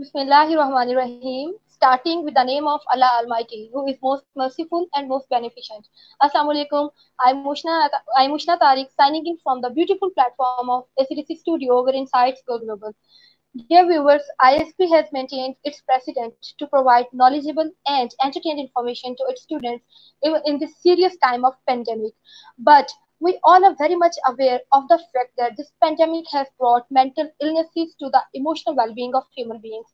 Bismillahirrahmanirrahim. Starting with the name of Allah Almighty, who is most merciful and most beneficent. Assalamu alaikum. I'm Mushna, I'm Mushna Tariq, signing in from the beautiful platform of SCDC Studio over Insights Go Global. Dear viewers, ISP has maintained its precedent to provide knowledgeable and entertaining information to its students even in this serious time of pandemic. But we all are very much aware of the fact that this pandemic has brought mental illnesses to the emotional well-being of human beings.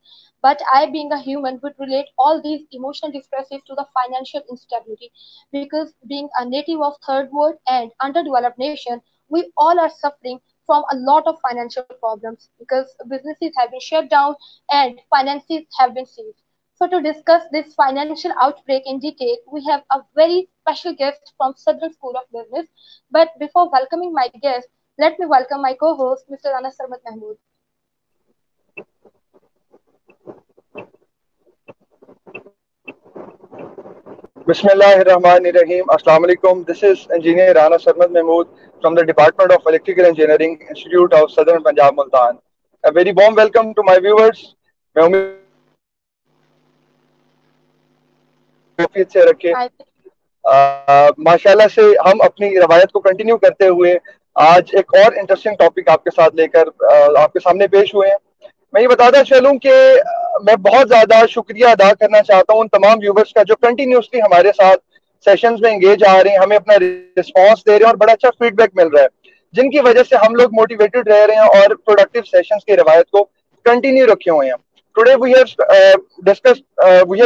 But I, being a human, would relate all these emotional distresses to the financial instability because being a native of third world and underdeveloped nation, we all are suffering from a lot of financial problems because businesses have been shut down and finances have been seized. So to discuss this financial outbreak in detail, we have a very special guest from Southern School of Business. But before welcoming my guest, let me welcome my co-host, Mr. Rana Sarmat Mahmood. Bismillahirrahmanirrahim. Assalamu alaikum. This is Engineer Rana Sarmat Mahmood from the Department of Electrical Engineering, Institute of Southern Punjab, Multan. A very warm welcome to my viewers. काफियत से रखे माशाल्लाह से हम अपनी रवायत को continue करते हुए आज एक और इंटरेस्टिंग टॉपिक आपके साथ लेकर आपके सामने पेश हुए हैं। मैं ये बताता चलूँ कि मैं बहुत ज़्यादा शुक्रिया अदा करना चाहता हूँ उन तमाम व्यूवर्स का जो कंटिन्यूसली हमारे साथ सेशंस में एंगेज आ रहे हैं हमें अपना रिस्पॉन्स दे रहे हैं और बड़ा अच्छा फीडबैक मिल रहा है जिनकी वजह से हम लोग मोटिवेटेड रह रहे हैं और प्रोडक्टिव सेशंस की रवायत को कंटिन्यू रखे हुए हैं। Today we have uh, discussed, uh, we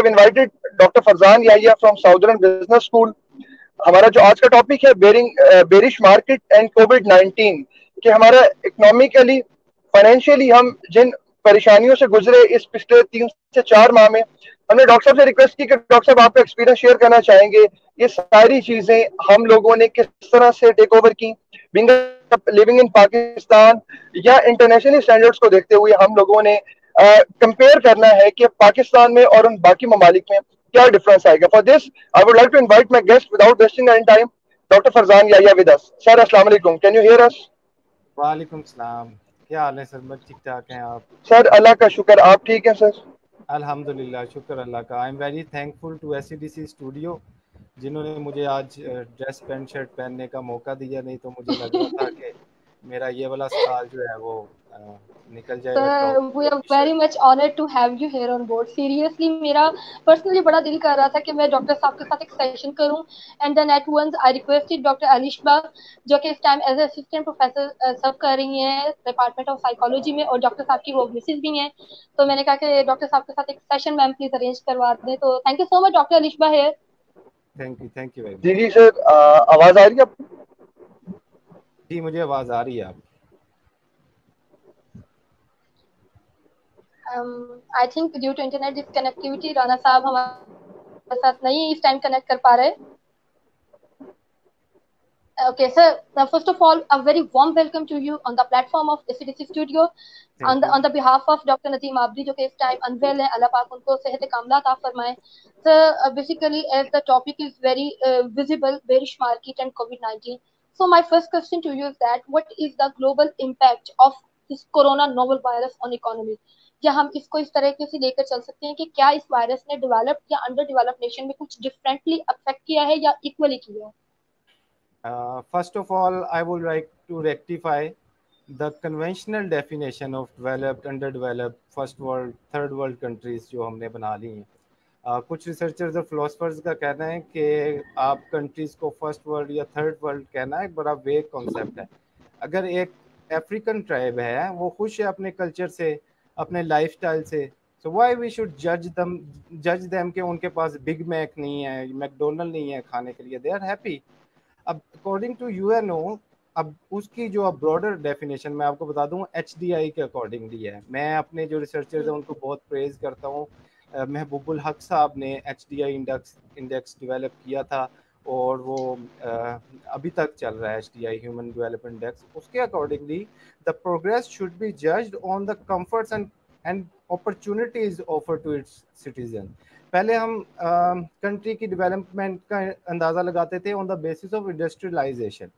have Farzan Yahya from Southern Business School. हमारा जो आज का टॉपिक है bearing bearish market and COVID 19 कि हमारा इकोनॉमिकली फाइनेंशियली हम जिन परेशानियों से गुजरे इस पिछले तीन से चार माह में हमने डॉक्टर साहब से रिक्वेस्ट की कि डॉक्टर साहब आपका एक्सपीरियंस शेयर करना चाहेंगे ये सारी चीज़ें हम लोगों ने किस तरह से टेक ओवर की बिंग लिविंग इन पाकिस्तान या इंटरनेशनल स्टैंडर्ड्स को देखते हुए हम लोगों ने कंपेयर uh, करना है कि पाकिस्तान में और उन बाकी ममालिक में क्या डिफरेंस आएगा? For this I would like to invite my guest without wasting any time doctor Farzan Yahya with us sir अस्सलाम वालेकुम कैन यू हियर अस वालेकुम सलाम। क्या हाल है सर? बस ठीक ठाक हैं आप? सर अल्लाह का शुक्र आप ठीक हैं सर अल्हम्दुलिल्लाह शुक्र अल्लाह का। I am very thankful to SCDC studio जिन्होंने मुझे आज ड्रेस पैंट शर्ट पहनने का मौका दिया नहीं तो मुझे लग रहा था कि मेरा ये वाला साल जो है वो निकल जाएगा तो we are very much honoured to have you here on board seriously मेरा पर्सनली बड़ा दिल कर रहा था कि मैं डॉक्टर साहब के साथ एक सेशन करूँ। And then at once I requested doctor Alishba जो कि इस time as assistant professor serve कर रही हैं डिपार्टमेंट ऑफ़ साइकोलॉजी में और डॉक्टर साहब की वो मिसेज भी हैं। तो मैंने कहा कि डॉक्टर साहब के साथ एक सेशन मैम प्लीज़ अरेंज करवा दें। तो thank you so much doctor Alishba here thank you thank you जी जी सर आवाज़ आ रही है आपको? जी मुझे आवाज़ आ रही है आप I think due to internet disconnectivity Rana साहब हमारे साथ नहीं इस टाइम कनेक्ट कर पा रहे Okay, sir. Now, first of all, a very warm welcome to you on the platform of SCDC Studio. Thank on the on the behalf of Dr. Nadeem Abdi, जो कि इस टाइम अनवेल है अल्लाह पाक उनको सेहत कामला अता फरमाए. So, uh, basically, as the topic is very uh, visible, bearish market and COVID-19. So my first question to you is that what is the global impact of this corona novel virus on economy? क्या हम इसको इस तरीके से लेकर चल सकते हैं कि क्या इस वायरस ने डेवलप्ड या अंडर डेवलप्ड नेशन में कुछ डिफरेंटली अफेक्ट किया है या इक्वली किया है first of all I would like to rectify the conventional definition of developed under developed first world third world countries जो हमने बना ली हैं कुछ रिसर्चर्स और फिलोसफर्स का कहना है कि आप कंट्रीज़ को फ़र्स्ट वर्ल्ड या थर्ड वर्ल्ड कहना एक बड़ा वेग कॉन्सेप्ट है। अगर एक अफ्रीकन ट्राइब है, वो खुश है अपने कल्चर से, अपने लाइफ से सो वाई वी शुड जज दम जज देम के उनके पास बिग मैक नहीं है मैकडोनल्ड नहीं है खाने के लिए दे आर हैप्पी अब according to U N O अब उसकी जो अब ब्रॉडर डेफिनेशन मैं आपको बता दूँ एच डी आई के अकॉर्डिंगली है। मैं अपने जो रिसर्चर्स हैं, उनको बहुत प्रेज करता हूँ। महबूबुल हक साहब ने H D I index index develop किया था और वो अभी तक चल रहा है H D I human development index. उसके accordingly, the progress should be judged on the comforts and and opportunities offer to its citizen. पहले हम कंट्री की डेवलपमेंट का अंदाज़ा लगाते थे on the basis of industrialisation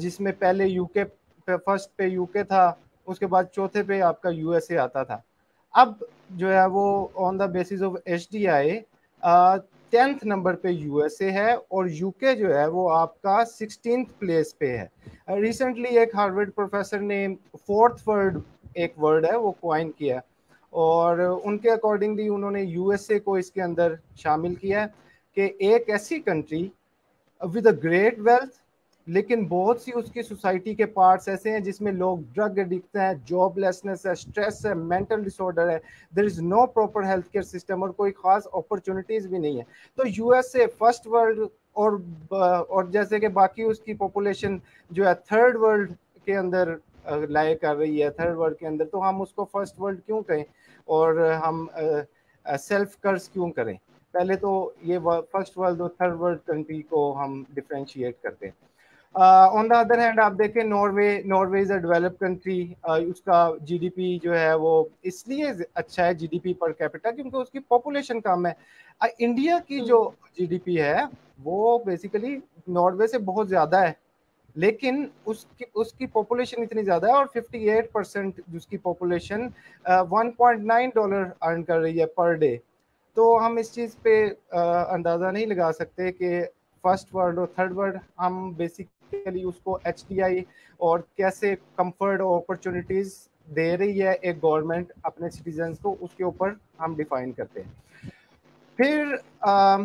जिसमें पहले यूके पे फ़र्स्ट पे यूके था, उसके बाद चौथे पे आपका यूएसए आता था। अब जो है वो on the basis of H D I tenth number पे यूएसए है और यूके जो है वो आपका सिक्सटीन प्लेस पे है। रिसेंटली एक हार्वर्ड प्रोफेसर ने फोर्थ वर्ड एक वर्ड है, वो क्वाइन किया और उनके अकॉर्डिंगली उन्होंने यूएसए को इसके अंदर शामिल किया कि एक ऐसी country with a great wealth लेकिन बहुत सी उसकी सोसाइटी के पार्ट्स ऐसे हैं जिसमें लोग ड्रग एडिक्ट हैं जॉबलेसनेस है स्ट्रेस है मेंटल डिसऑर्डर है। There is no proper health care system और कोई खास अपॉर्चुनिटीज़ भी नहीं है। तो यूएसए फ़र्स्ट वर्ल्ड और और जैसे कि बाकी उसकी पॉपुलेशन जो है थर्ड वर्ल्ड के अंदर लाए कर रही है थर्ड वर्ल्ड के अंदर तो हम उसको फ़र्स्ट वर्ल्ड क्यों कहें और हम सेल्फ कर्ज क्यों करें? पहले तो ये फ़र्स्ट वर्ल्ड और थर्ड वर्ल्ड कंट्री को हम डिफ्रेंशिएट करते हैं। ऑन द अदर हैंड आप देखें Norway Norway is a develop country उसका जीडीपी जो है वो इसलिए अच्छा है जीडीपी पर कैपिटा क्योंकि उसकी पॉपुलेशन कम है। इंडिया uh, की जो जीडीपी है वो बेसिकली नॉर्वे से बहुत ज़्यादा है। लेकिन उसकी उसकी पॉपुलेशन इतनी ज़्यादा है और 58 परसेंट जिसकी पॉपुलेशन uh, 1.9 डॉलर अर्न कर रही है पर डे तो हम इस चीज़ पे uh, अंदाज़ा नहीं लगा सकते कि फ़र्स्ट वर्ल्ड और थर्ड वर्ल्ड हम बेसिक बेसिकली उसको एच और कैसे कंफर्ट और अपॉर्चुनिटीज़ दे रही है एक गवर्नमेंट अपने सिटीजन्स को उसके ऊपर हम डिफाइन करते हैं। फिर आ,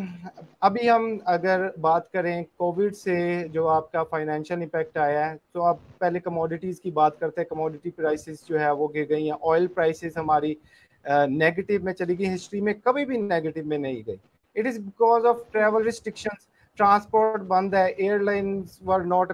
अभी हम अगर बात करें कोविड से जो आपका फाइनेंशियल इम्पैक्ट आया है तो आप पहले कमोडिटीज़ की बात करते हैं। कमोडिटी प्राइसेस जो है वो गिर गई हैं। ऑयल प्राइसेस हमारी नेगेटिव में चली गई। हिस्ट्री में कभी भी नेगेटिव में नहीं गई। It is because of travel restrictions transport बंद है airlines were not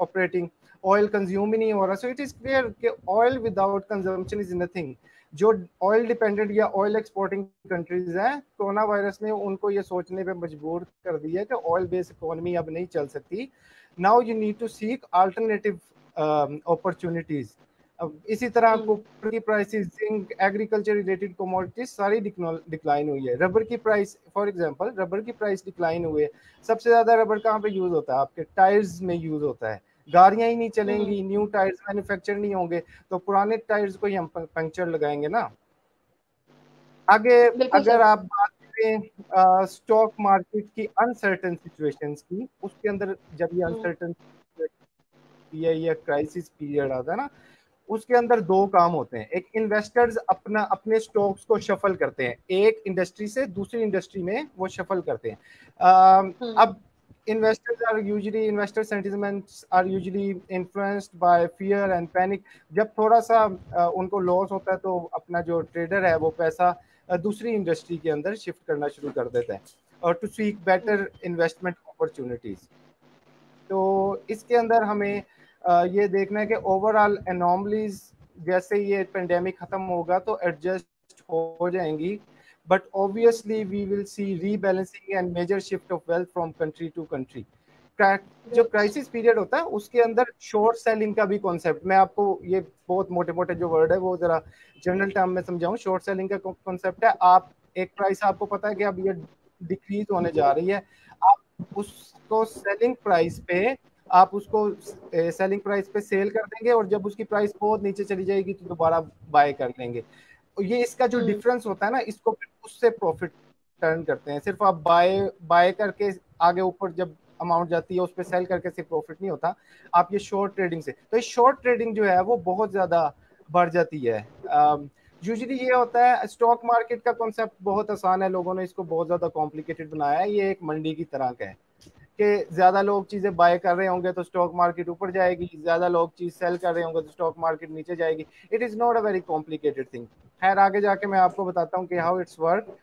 operating oil consume ही नहीं हो रहा। सो इट इज़ क्लियर कि oil without consumption is nothing जो ऑयल डिपेंडेंट या ऑयल एक्सपोर्टिंग कंट्रीज़ हैं कोरोना वायरस ने उनको ये सोचने पे मजबूर कर दिया कि ऑयल बेस्ड इकोनॉमी अब नहीं चल सकती। Now you need to seek alternative opportunities इसी तरह आपको हम्म। Prices zinc agriculture related commodities सारी डिक्लाइन हुई है। रबर की प्राइस फॉर एग्जांपल रबर की प्राइस डिक्लाइन हुई है। सबसे ज़्यादा रबर कहाँ पे यूज़ होता है? आपके टायर्स में यूज़ होता है। गाड़ियाँ ही नहीं चलेंगी न्यू टायर्स मैन्युफैक्चर नहीं होंगे तो पुराने टायर्स को ही हम पंक्चर लगाएँगे ना। आगे अगर आप बात करें स्टॉक मार्केट की अनसर्टन सिचुएशंस की उसके अंदर जब ये अनसर्टन। या क्राइसिस पीरियड आता है ना उसके अंदर दो काम होते हैं। एक इन्वेस्टर्स अपना अपने स्टॉक्स को शफल करते हैं। एक इंडस्ट्री से दूसरी इंडस्ट्री में वो शफल करते हैं। हम्म। अब investors are usually investor sentiments are usually influenced by fear and panic जब थोड़ा सा उनको लॉस होता है तो अपना जो ट्रेडर है वो पैसा दूसरी इंडस्ट्री के अंदर शिफ्ट करना शुरू कर देता है और to seek better investment opportunities तो इसके अंदर हमें ये देखना है कि ओवरऑल एनॉमलीज जैसे ये पेंडेमिक खत्म होगा तो एडजस्ट हो जाएँगी but obviously we will see rebalancing and major shift of wealth from country to country जो क्राइसिस पीरियड होता है, उसके अंदर शॉर्ट सेलिंग का भी कॉन्सेप्ट मैं आपको ये बहुत मोटे मोटे जो वर्ड है, वो जरा जनरल टर्म में समझाऊं शॉर्ट सेलिंग का कॉन्सेप्ट है। आप एक प्राइस आपको पता है कि अब ये डिक्रीज होने जा रही है। आप उसको सेलिंग प्राइस पे आप उसको सेलिंग प्राइस पे सेल कर देंगे और जब उसकी प्राइस बहुत नीचे चली जाएगी तो दोबारा बाय कर लेंगे। ये इसका जो डिफरेंस हम्म। होता है ना इसको फिर उससे प्रॉफिट टर्न करते हैं। सिर्फ़ आप बाय बाय करके आगे ऊपर जब अमाउंट जाती है उस पर सेल करके सिर्फ़ प्रॉफिट नहीं होता। आप ये शॉर्ट ट्रेडिंग से तो ये शॉर्ट ट्रेडिंग जो है वो बहुत ज़्यादा बढ़ जाती है। यूजली ये होता है स्टॉक मार्केट का कॉन्सेप्ट बहुत आसान है लोगों ने इसको बहुत ज़्यादा कॉम्प्लिकेटेड बनाया है। ये एक मंडी की तरह का है। कि ज़्यादा लोग चीज़ें बाय कर रहे होंगे तो स्टॉक मार्केट ऊपर जाएगी ज़्यादा लोग चीज़ सेल कर रहे होंगे तो स्टॉक मार्केट नीचे जाएगी। It is not a very complicated thing खैर आगे जाके मैं आपको बताता हूँ कि हाउ इट्स वर्क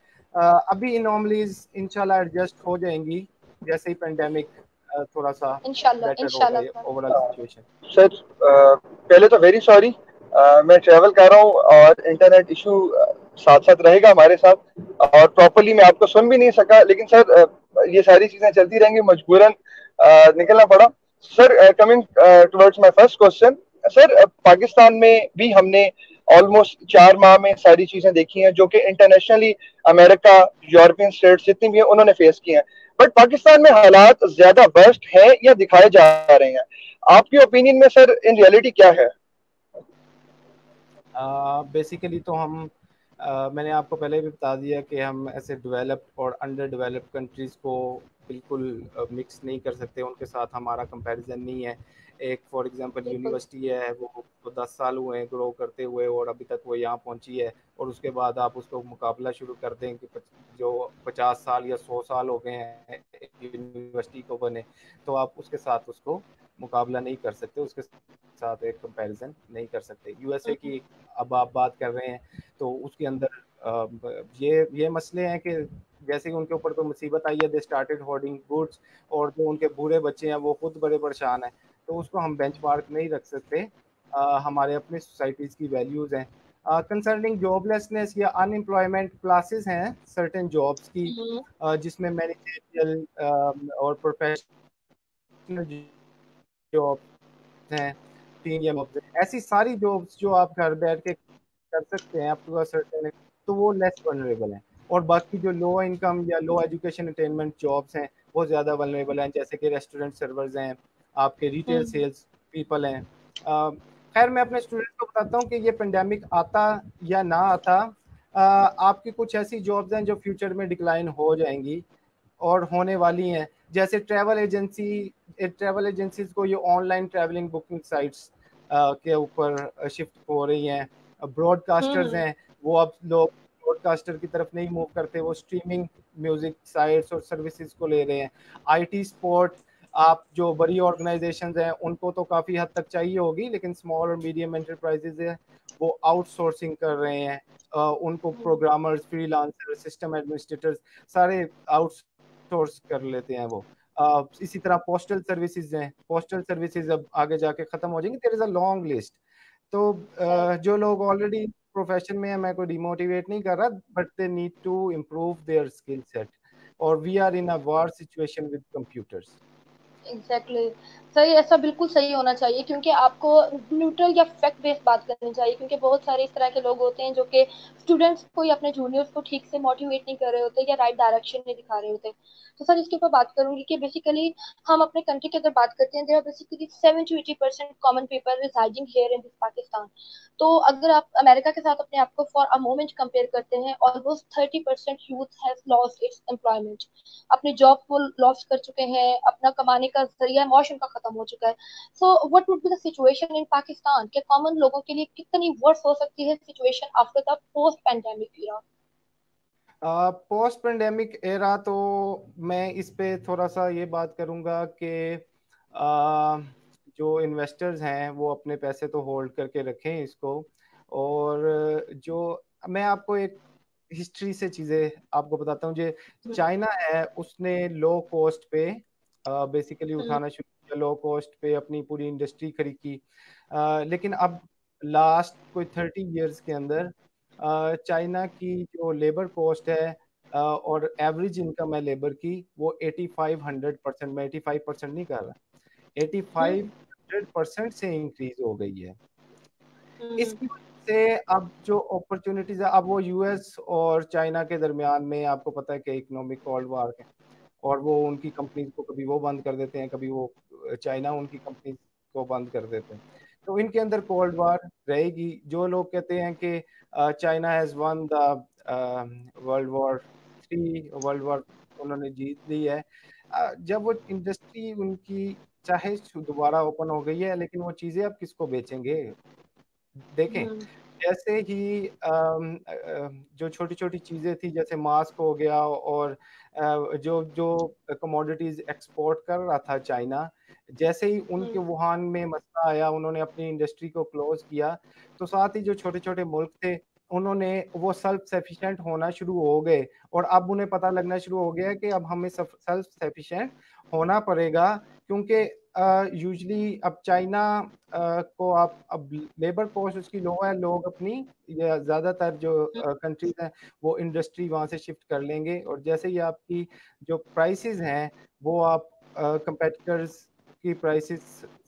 अभी इनॉमलीज इंशाल्लाह एडजस्ट हो जाएँगी जैसे ही पेंडेमिक थोड़ा सा ओवरऑल सिचुएशन सर पहले तो वेरी सॉरी मैं ट्रेवल कर रहा हूँ और इंटरनेट इशू साथ साथ रहेगा हमारे साथ। और प्रॉपरली मैं आपको सुन भी नहीं सका लेकिन सर ये सारी चीज़ें चलती रहेंगी मजबूरन निकलना पड़ा। Sir coming towards my first question sir Pakistan में भी हमने ऑलमोस्ट चार माह में सारी चीज़ें देखी हैं जो कि इंटरनेशनली अमेरिका यूरोपियन स्टेट जितनी भी हैं उन्होंने फेस की हैं। बट पाकिस्तान में हालात ज़्यादा वर्स्ट है या दिखाए जा रहे हैं? आपकी ओपिनियन में सर इन रियलिटी क्या है? बेसिकली uh, तो हम Uh, मैंने आपको पहले भी बता दिया कि हम ऐसे डेवलप्ड और अंडर डेवलप्ड कंट्रीज़ को बिल्कुल मिक्स नहीं कर सकते। उनके साथ हमारा कंपैरिजन नहीं है। एक फॉर एग्जांपल यूनिवर्सिटी है वो तो दस साल हुए हैं ग्रो करते हुए और अभी तक वो यहाँ पहुँची है और उसके बाद आप उसको मुकाबला शुरू कर दें कि जो पचास साल या सौ साल हो गए हैं यूनिवर्सिटी को बने तो आप उसके साथ उसको मुकाबला नहीं कर सकते उसके साथ एक कंपैरिजन नहीं कर सकते। यूएसए की अब आप बात कर रहे हैं तो उसके अंदर ये ये मसले हैं कि जैसे कि उनके ऊपर तो मुसीबत आई है दे स्टार्टेड होर्डिंग गुड्स और जो उनके बुरे बच्चे हैं वो खुद बड़े परेशान हैं तो उसको हम बेंच नहीं रख सकते। आ, हमारे अपने सोसाइटीज़ की वैल्यूज़ हैं। कंसर्निंग जॉबलेसनेस या अनएम्प्लॉयमेंट क्लासेस हैं सर्टेन जॉब्स की uh, जिसमें मैनेजरियल और प्रोफेशनल जॉब हैं तीन या ऐसी सारी जॉब्स जो आप घर बैठ के कर सकते हैं आपके पास सर्टेन तो वो लेस वनरेबल हैं। और बाकी जो लो इनकम या लो एजुकेशन अटेनमेंट जॉब्स हैं वो ज़्यादा वनरेबल हैं जैसे कि रेस्टोरेंट सर्वर्स हैं आपके रिटेल सेल्स पीपल हैं। खैर मैं अपने स्टूडेंट को बताता हूँ कि ये पेंडेमिक आता या ना आता आ, आपकी कुछ ऐसी जॉब्स हैं जो फ्यूचर में डिक्लाइन हो जाएँगी और होने वाली हैं। जैसे ट्रैवल एजेंसी ट्रैवल एजेंसीज को ये ऑनलाइन ट्रैवलिंग बुकिंग साइट्स के ऊपर शिफ्ट हो रही हैं। Broadcasters hmm. हैं वो अब लोग ब्रॉडकास्टर की तरफ़ नहीं मूव करते वो स्ट्रीमिंग म्यूज़िक साइट्स और सर्विसेज़ को ले रहे हैं। आईटी स्पोर्ट आप जो बड़ी ऑर्गेनाइजेशन हैं उनको तो काफ़ी हद तक चाहिए होगी लेकिन स्मॉल और मीडियम एंटरप्राइजेज है वो आउटसोर्सिंग कर रहे हैं। उनको प्रोग्रामर्स फ्रीलांसर सिस्टम एडमिनिस्ट्रेटर्स सारे आउटसोर्स कर लेते हैं वो। uh, इसी तरह पोस्टल सर्विसेज़ हैं। पोस्टल सर्विसेज़ अब आगे जाके ख़त्म हो जाएँगे। There is a long list तो uh, जो लोग ऑलरेडी प्रोफेशन में है मैं कोई डिमोटिवेट नहीं कर रहा but they need to improve their skill set और we are in a war situation with computers exactly सही, ऐसा बिल्कुल सही होना चाहिए क्योंकि आपको न्यूट्रल या फैक्ट बेस्ड बात करनी चाहिए क्योंकि बहुत सारे इस तरह के लोग होते हैं जो कि स्टूडेंट्स को या अपने जूनियर्स को ठीक से मोटिवेट नहीं कर रहे होते या राइट डायरेक्शन नहीं दिखा रहे होते। तो सर, इसके ऊपर बात करूँगी कि बेसिकली हम अपने कंट्री की अगर बात करते हैं basically seven to eighty percent common people residing here in this Pakistan तो अगर आप अमेरिका के साथ अपने आप को फॉर अ मोमेंट कंपेयर करते हैं almost thirty percent youth has lost its employment अपनी जॉब को लॉस कर चुके हैं, अपना कमाने का ज़रिया मौश उनका खत्म हो चुका है। So what would be the situation in Pakistan के कॉमन लोगों के लिए कितनी वर्स हो सकती है situation after the post pandemic era post pandemic era तो मैं इस पे थोड़ा सा ये बात करूँगा कि uh, जो इन्वेस्टर्स हैं वो अपने पैसे तो होल्ड करके रखें इसको। और जो मैं आपको एक हिस्ट्री से चीज़ें आपको बताता हूँ। जो चाइना है उसने लो कॉस्ट पे बेसिकली uh, उठाना शुरू किया लो कॉस्ट पे अपनी पूरी इंडस्ट्री खड़ी की लेकिन अब लास्ट कोई थर्टी इयर्स के अंदर चाइना की जो लेबर कॉस्ट है और एवरेज इनकम है लेबर की वो 8500 परसेंट में 85 परसेंट नहीं कर रहा। 8500 परसेंट से इंक्रीज हो गई है। हम्म। इसकी से अब जो अपॉर्चुनिटीज़ है अब वो यूएस और चाइना के दरमियान में आपको पता है कि इकोनॉमिक कोल्ड वार है। और वो उनकी कंपनीज़ को कभी वो बंद कर देते हैं कभी वो चाइना उनकी कंपनी को बंद कर देते हैं। तो इनके अंदर कोल्ड वार रहेगी। जो लोग कहते हैं कि China has won the world war three world war उन्होंने जीत ली है। जब वो इंडस्ट्री उनकी चाहे दोबारा ओपन हो गई है लेकिन वो चीज़ें अब किसको बेचेंगे? देखें हम्म। जैसे ही जो छोटी छोटी चीज़ें थी जैसे मास्क हो गया और जो जो कमोडिटीज एक्सपोर्ट कर रहा था चाइना जैसे ही उनके हम्म। वुहान में मसला आया उन्होंने अपनी इंडस्ट्री को क्लोज किया तो साथ ही जो छोटे छोटे मुल्क थे उन्होंने वो सेल्फ सफिशिएंट होना शुरू हो गए और अब उन्हें पता लगना शुरू हो गया कि अब हमें सेल्फ सफिशिएंट होना पड़ेगा क्योंकि यूजली अब चाइना को आप अब लेबर कॉस्ट उसकी लो है लोग अपनी ज़्यादातर जो कंट्रीज़ हैं वो इंडस्ट्री वहाँ से शिफ्ट कर लेंगे। और जैसे ही आपकी जो प्राइसेस हैं वो आप कंपेटिटर्स की प्राइसेस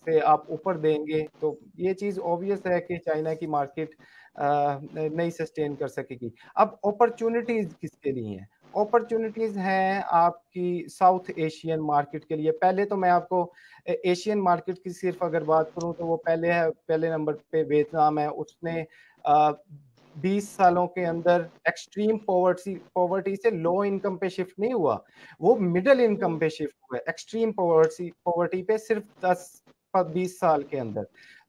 से आप ऊपर देंगे तो ये चीज़ ऑब्वियस है कि चाइना की मार्केट नहीं सस्टेन कर सकेगी। अब अपॉर्चुनिटीज़ किसके लिए हैं? अपॉर्चुनिटीज़ हैं आपकी साउथ एशियन मार्केट के लिए। पहले तो मैं आपको एशियन मार्केट की सिर्फ़ अगर बात करूँ तो वो पहले है, पहले नंबर पे वियतनाम है। उसने बीस सालों के अंदर एक्सट्रीम पॉवर्टी पॉवर्टी से लो इनकम पे शिफ्ट नहीं हुआ। वो मिडिल इनकम पे शिफ्ट हुआ एक्सट्रीम पॉवर्टी पॉवर्टी पे सिर्फ़ दस बीस साल के अंदर।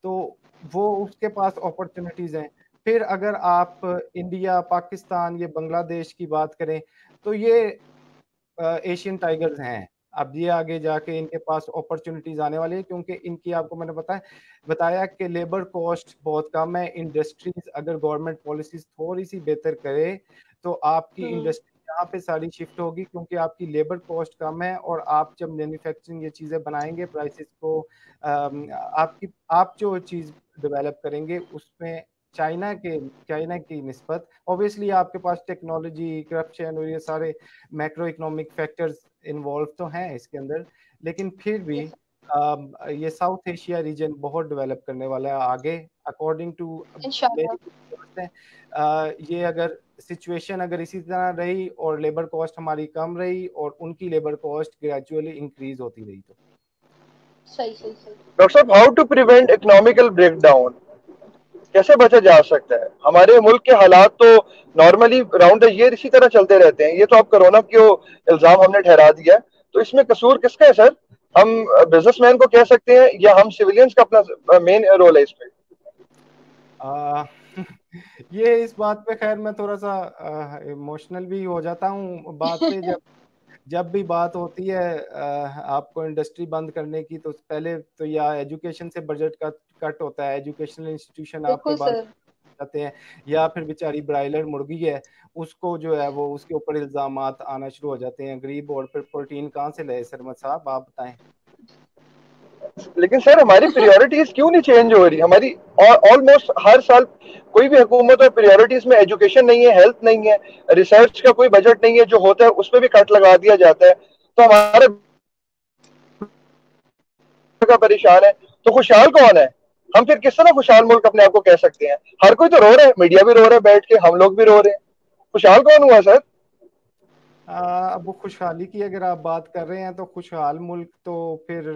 तो वो उसके पास अपॉर्चुनिटीज़ हैं। फिर अगर आप इंडिया पाकिस्तान, ये बांग्लादेश की बात करें तो ये एशियन टाइगर्स हैं अब ये आगे जाके इनके पास अपॉर्चुनिटीज़ आने वाली है क्योंकि इनकी आपको मैंने बताया बताया कि लेबर कॉस्ट बहुत कम है इंडस्ट्रीज़ अगर गवर्नमेंट पॉलिसीज़ थोड़ी सी बेहतर करे तो आपकी इंडस्ट्री हम्म। यहाँ पे सारी शिफ्ट होगी क्योंकि आपकी लेबर कॉस्ट कम है और आप जब मैन्युफैक्चरिंग ये चीज़ें बनाएँगे प्राइसेस को आपकी आप जो चीज़ डेवलप करेंगे उसमें चाइना के चाइना की नस्बत। ऑब्वियसली आपके पास टेक्नोलॉजी करप्शन और ये सारे मैक्रो इकोनॉमिक फैक्टर्स इन्वॉल्व तो हैं इसके अंदर लेकिन फिर भी आ, ये साउथ एशिया रीजन बहुत डेवलप करने वाला है आगे अकॉर्डिंग टू ये अगर सिचुएशन अगर इसी तरह रही और लेबर कॉस्ट हमारी कम रही और उनकी लेबर कॉस्ट ग्रेजुअली इंक्रीज होती रही तो। सही सही सही। डॉक्टर साहब how to prevent economical breakdown कैसे बचा जा सकता है? हमारे मुल्क के हालात तो नॉर्मली राउंड ईयर इसी तरह चलते रहते हैं। ये तो आप कोरोना के इल्ज़ाम हमने ठहरा दिया है। तो इसमें कसूर किसका है, सर? हम बिजनेसमैन को कह सकते हैं या हम सिविलियंस का अपना मेन रोल है इसमें? ये इस बात पे खैर मैं थोड़ा सा इमोशनल भी हो जाता हूँ बात पे जब जब भी बात होती है आपको इंडस्ट्री बंद करने की तो पहले तो या एजुकेशन से बजट का कट होता है एजुकेशनल इंस्टीट्यूशन आपके बंद जाते हैं या फिर बेचारी ब्रायलर मुर्गी है उसको जो है वो उसके ऊपर इल्ज़ाम आना शुरू हो जाते हैं गरीब और फिर प्रोटीन कहाँ से ले सरमद साहब आप बताएँ। लेकिन सर, हमारी प्रायोरिटीज क्यों नहीं चेंज हो रही? हमारी ऑलमोस्ट हर साल कोई भी हुकूमत और प्रायोरिटीज में एजुकेशन नहीं है हेल्थ नहीं है रिसर्च का कोई बजट नहीं है, जो होता है, उसमें भी कट लगा दिया जाता है। तो हमारे का परेशान है। तो खुशहाल कौन है? हम फिर किस तरह खुशहाल मुल्क अपने आप को कह सकते हैं? हर कोई तो रो रहा है मीडिया भी रो रहा है, बैठ के हम लोग भी रो रहे हैं। खुशहाल कौन हुआ, सर? अब खुशहाली की अगर आप बात कर रहे हैं तो खुशहाल मुल्क तो फिर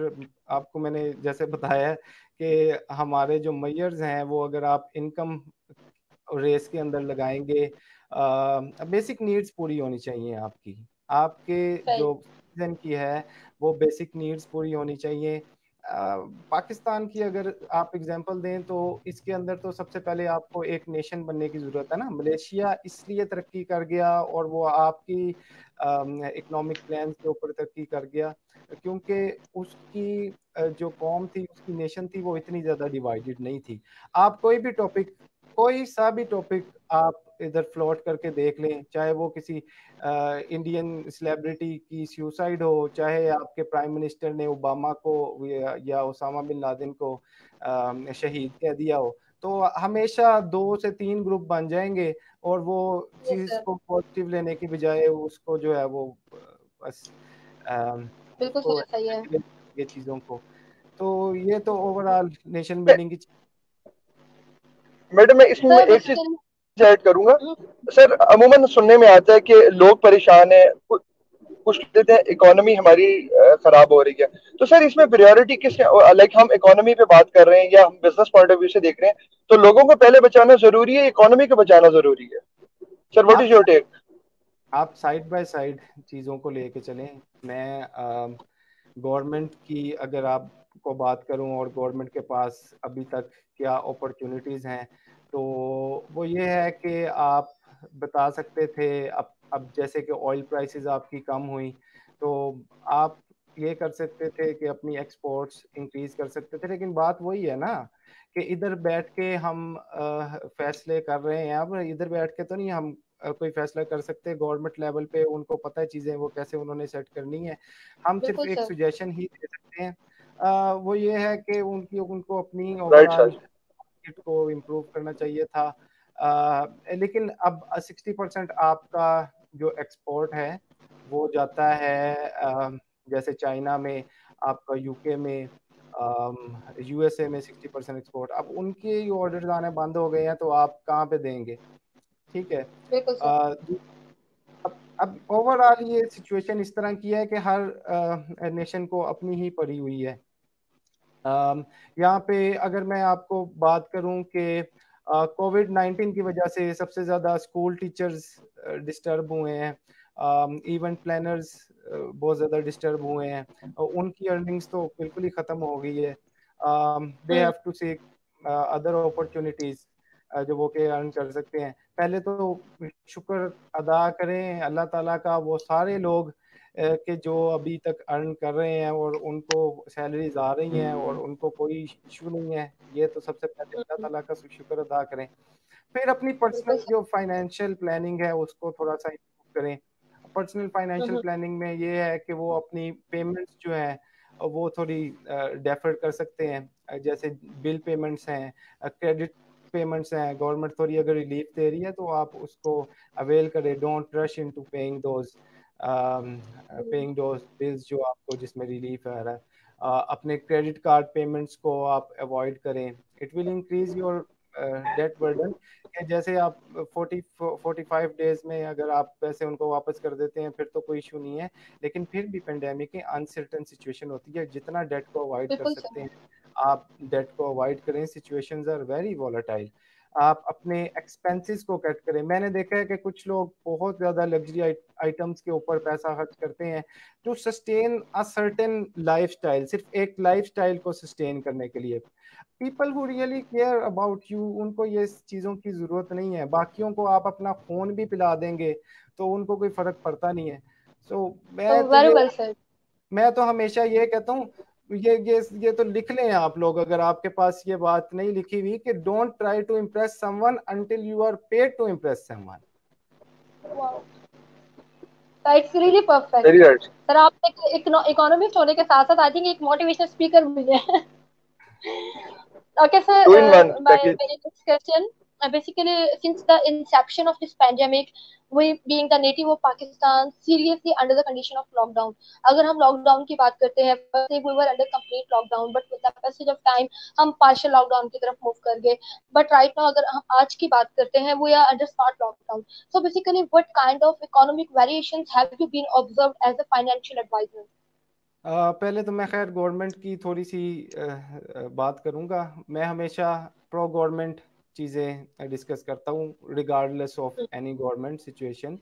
आपको मैंने जैसे बताया है कि हमारे जो मैयर्स हैं वो अगर आप इनकम रेस के अंदर लगाएँगे बेसिक नीड्स पूरी होनी चाहिए आपकी। आपके जो की है वो बेसिक नीड्स पूरी होनी चाहिए। पाकिस्तान की अगर आप एग्जांपल दें तो इसके अंदर तो सबसे पहले आपको एक नेशन बनने की ज़रूरत है ना। मलेशिया इसलिए तरक्की कर गया और वो आपकी इकोनॉमिक प्लान के ऊपर तरक्की कर गया, क्योंकि उसकी जो कौम थी, उसकी नेशन थी, वो इतनी ज़्यादा डिवाइडेड नहीं थी। आप कोई भी टॉपिक कोई सा भी टॉपिक आप इधर फ्लोट करके देख लें चाहे वो किसी इंडियन सेलिब्रिटी की सुसाइड हो चाहे आपके प्राइम मिनिस्टर ने ओबामा को या, या ओसामा बिन लादेन को आ, शहीद कह दिया हो तो हमेशा दो से तीन ग्रुप बन जाएँगे और वो चीज़ को पॉजिटिव लेने की बजाय उसको जो है वो बस बिल्कुल सही है ये चीज़ों को। तो ये तो ओवरऑल नेशन बिल्डिंग की मैडम मैं इसमें एक चीज़ ऐड करूँगा। सर अमूमन सुनने में आता है कि लोग परेशान है कुछ देते हैं इकोनॉमी हमारी खराब हो रही है। तो सर इसमें प्रायोरिटी किस लाइक हम इकोनॉमी पे बात कर रहे हैं या हम बिज़नेस पॉइंट ऑफ़ व्यू से देख रहे हैं तो लोगों को पहले बचाना ज़रूरी है इकोनॉमी को बचाना ज़रूरी है? Sir what is your take आप साइड बाय साइड चीज़ों को लेके चलें। मैं गवर्नमेंट की अगर आपको बात करूँ और गवर्नमेंट के पास अभी तक क्या अपॉर्चुनिटीज़ हैं तो वो ये है कि आप बता सकते थे अब अब जैसे कि ऑयल प्राइसेस आपकी कम हुई तो आप ये कर सकते थे कि अपनी एक्सपोर्ट्स इंक्रीज कर सकते थे। लेकिन बात वही है ना कि इधर बैठ के हम फैसले कर रहे हैं। अब इधर बैठ के तो नहीं हम कोई फैसला कर सकते। गवर्नमेंट लेवल पे उनको पता है चीज़ें वो कैसे उन्होंने सेट करनी है। हम सिर्फ़ एक सुजेशन ही दे सकते हैं। आ, वो ये है कि उनकी उनको अपनी मार्केट को इम्प्रूव करना चाहिए था। आ, लेकिन अब 60 परसेंट आपका जो एक्सपोर्ट है वो जाता है आ, जैसे चाइना में आपका यूके में यूएसए में 60 परसेंट एक्सपोर्ट अब उनके ऑर्डर आने बंद हो गए हैं तो आप कहाँ पे देंगे? ठीक है? अब अब ओवरऑल ये सिचुएशन इस तरह की है कि हर नेशन को अपनी ही पड़ी हुई है। यहाँ पे अगर मैं आपको बात करूँ कि कोविड नाइन्टीन की वजह से सबसे ज़्यादा स्कूल टीचर्स डिस्टर्ब हुए हैं। इवेंट प्लानर्स बहुत ज़्यादा डिस्टर्ब हुए हैं। उनकी अर्निंग्स तो बिल्कुल ही ख़त्म हो गई है। They have to seek other opportunities जो वो के अर्न कर सकते हैं। पहले तो शुक्र अदा करें अल्लाह ताला का वो सारे लोग के जो अभी तक अर्न कर रहे हैं और उनको सैलरीज आ रही हैं और उनको कोई इशू नहीं है ये तो सबसे पहले अल्लाह ताला का शुक्र अदा करें। फिर अपनी पर्सनल जो फाइनेंशियल प्लानिंग है उसको थोड़ा सा इम्प्रूव करें। पर्सनल फाइनेंशियल प्लानिंग में ये है कि वो अपनी पेमेंट्स जो है वो थोड़ी डेफर कर सकते हैं। जैसे बिल पेमेंट्स हैं क्रेडिट पेमेंट्स हैं गवर्नमेंट थोड़ी अगर रिलीफ दे रही है तो आप उसको अवेल करें। Don't rush into paying those paying those bills जो आपको जिसमें रिलीफ आ रहा है। Uh, अपने क्रेडिट कार्ड पेमेंट्स को आप अवॉइड करें। It will increase your debt burden जैसे आप 40 45 डेज़ में अगर आप पैसे उनको वापस कर देते हैं फिर तो कोई इशू नहीं है। लेकिन फिर भी पेंडेमिक की अनसर्टन सिचुएशन होती है। जितना डेट को अवॉइड कर सकते हैं आप डेट को अवॉइड करें। सिचुएशंस आर वेरी वॉलेटाइल आप अपने एक्सपेंसेस को कट करें। मैंने देखा है कि कुछ लोग बहुत ज़्यादा लग्जरी आइटम्स के ऊपर पैसा खर्च करते हैं to sustain a certain lifestyle सिर्फ़ एक लाइफस्टाइल को सस्टेन करने के लिए। People who really care about you उनको ये चीज़ों की ज़रूरत नहीं है। बाकियों को आप अपना फ़ोन भी पिला देंगे तो उनको कोई फ़र्क पड़ता नहीं है। सो so, मैं so, तो मैं तो हमेशा ये कहता हूँ ये ये ये तो लिख लें आप लोग अगर आपके पास ये बात नहीं लिखी हुई कि don't try to impress someone until you are paid to impress someone it's really perfect sir आप एक इकोनॉमिस्ट होने के साथ साथ आई थिंक एक मोटिवेशनल स्पीकर भी है। Okay sir next question. uh, basically since the inception of this pandemic we being the native of pakistan seriously under the condition of lockdown अगर हम लॉकडाउन की बात करते हैं we were under complete lockdown but with the passage of time हम partial lockdown की तरफ़ move कर गए but right now अगर हम आज की बात करते हैं we are under smart lockdown so basically what kind of economic variations have you been observed as a financial advisor Uh, पहले तो मैं खैर गवर्नमेंट की थोड़ी सी uh, बात करूँगा मैं हमेशा प्रो गवर्नमेंट चीज़ें डिस्कस करता हूँ regardless of any government situation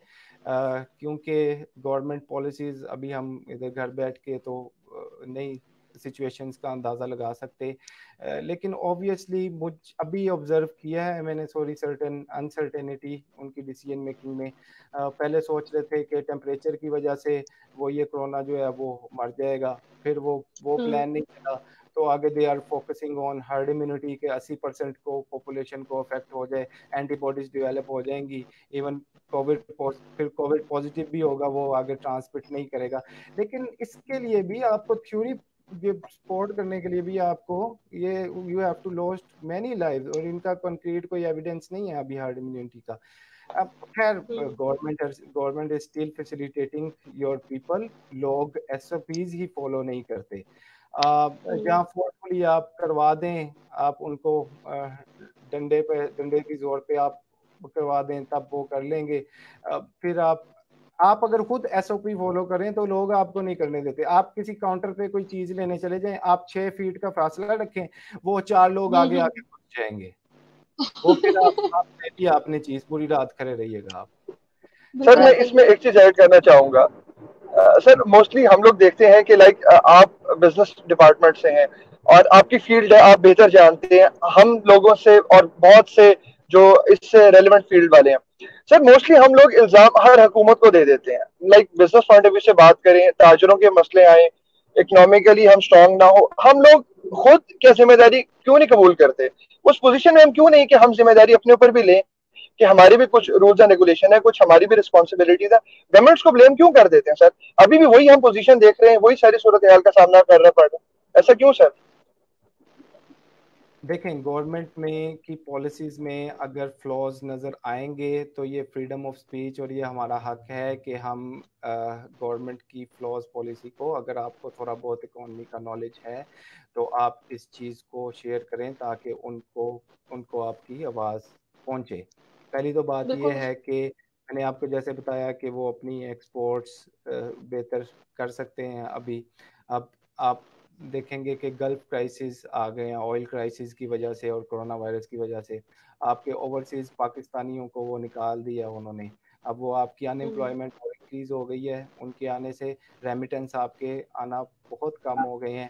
क्योंकि गवर्नमेंट पॉलिसीज़ अभी हम इधर घर बैठ के तो नहीं सिचुएशंस का अंदाज़ा लगा सकते लेकिन ऑब्वियसली मुझ अभी ऑब्ज़र्व किया है मैंने सॉरी सर्टेन अनसर्टेनिटी उनकी डिसीज़न मेकिंग में। पहले सोच रहे थे कि टेम्परेचर की वजह से वो ये कोरोना जो है वो मर जाएगा फिर वो वो प्लान नहीं चला। तो आगे they are focusing on herd immunity के 80 परसेंट को पॉपुलेशन को अफेक्ट हो जाए एंटीबॉडीज डेवलप हो जाएँगी इवन कोविड फिर कोविड पॉजिटिव भी होगा वो आगे ट्रांसमिट नहीं करेगा। लेकिन इसके लिए भी आपको थ्योरी ये सपोर्ट करने के लिए भी आपको ये you have to lost many live और इनका कंक्रीट कोई एविडेंस नहीं है अभी हार्ड इम्यूनिटी का। अब खैर government government is still facilitating your people लोग एसओपीज ही फॉलो नहीं करते। जहाँ फोर्सफुली आप करवा दें आप उनको डंडे पे डंडे की ज़ोर पे आप करवा दें तब वो कर लेंगे। फिर आप आप अगर खुद एसओपी फॉलो करें तो लोग आपको नहीं करने देते। आप किसी काउंटर पे कोई चीज़ लेने चले जाएँ आप छह फीट का फासला रखें वो चार लोग आगे हम्म। आगे पहुँच जाएँगे। वो फिर आप, आप भी आपने चीज़ पूरी रात खड़े रहिएगा आप। सर मैं इसमें एक चीज़ ऐड करना चाहूँगा। सर मोस्टली हम लोग देखते हैं कि लाइक आप बिज़नेस डिपार्टमेंट से हैं। और आपकी फ़ील्ड है, आप बेहतर जानते हैं। हम लोगों से और बहुत से जो इससे रेलिवेंट फ़ील्ड वाले हैं। सर मोस्टली हम लोग इल्ज़ाम हर हुकूमत को दे देते हैं। Like business point of view से बात करें, ताजरों के मसले आए इकोनॉमिकली हम स्ट्रांग ना हो, हम लोग खुद क्या ज़िम्मेदारी क्यों नहीं कबूल करते? उस पोजीशन में हम क्यों नहीं कि हम ज़िम्मेदारी अपने ऊपर भी लें? कि हमारी भी कुछ रूल्स एंड रेगुलेशन है, कुछ हमारी भी रिस्पॉन्सिबिलिटीज है। गवर्नमेंट्स को ब्लेम क्यों कर देते हैं सर अभी भी वही हम पोजीशन देख रहे हैं, वही सारी सूरत हाल का सामना करना पड़ रहा है। ऐसा क्यों सर देखें गवर्नमेंट में की पॉलिसीज़ में अगर फ्लॉज नज़र आएँगे तो ये फ्रीडम ऑफ़ स्पीच और ये हमारा हक है कि हम गवर्नमेंट की फ्लॉज पॉलिसी को, अगर आपको थोड़ा बहुत इकोनॉमी का नॉलेज है तो आप इस चीज़ को शेयर करें ताकि उनको उनको आपकी आवाज़ पहुँचे। पहली तो बात ये है कि मैंने आपको जैसे बताया कि वो अपनी एक्सपोर्ट्स बेहतर कर सकते हैं अभी। अब आप देखेंगे कि गल्फ क्राइसिस आ गए हैं ऑयल क्राइसिस की वजह से और कोरोना वायरस की वजह से। आपके ओवरसीज पाकिस्तानियों को वो निकाल दिया उन्होंने। अब वो आपकी अनएम्प्लॉयमेंट इंक्रीज हो गई है उनके आने से रेमिटेंस आपके आना बहुत कम हो गए हैं।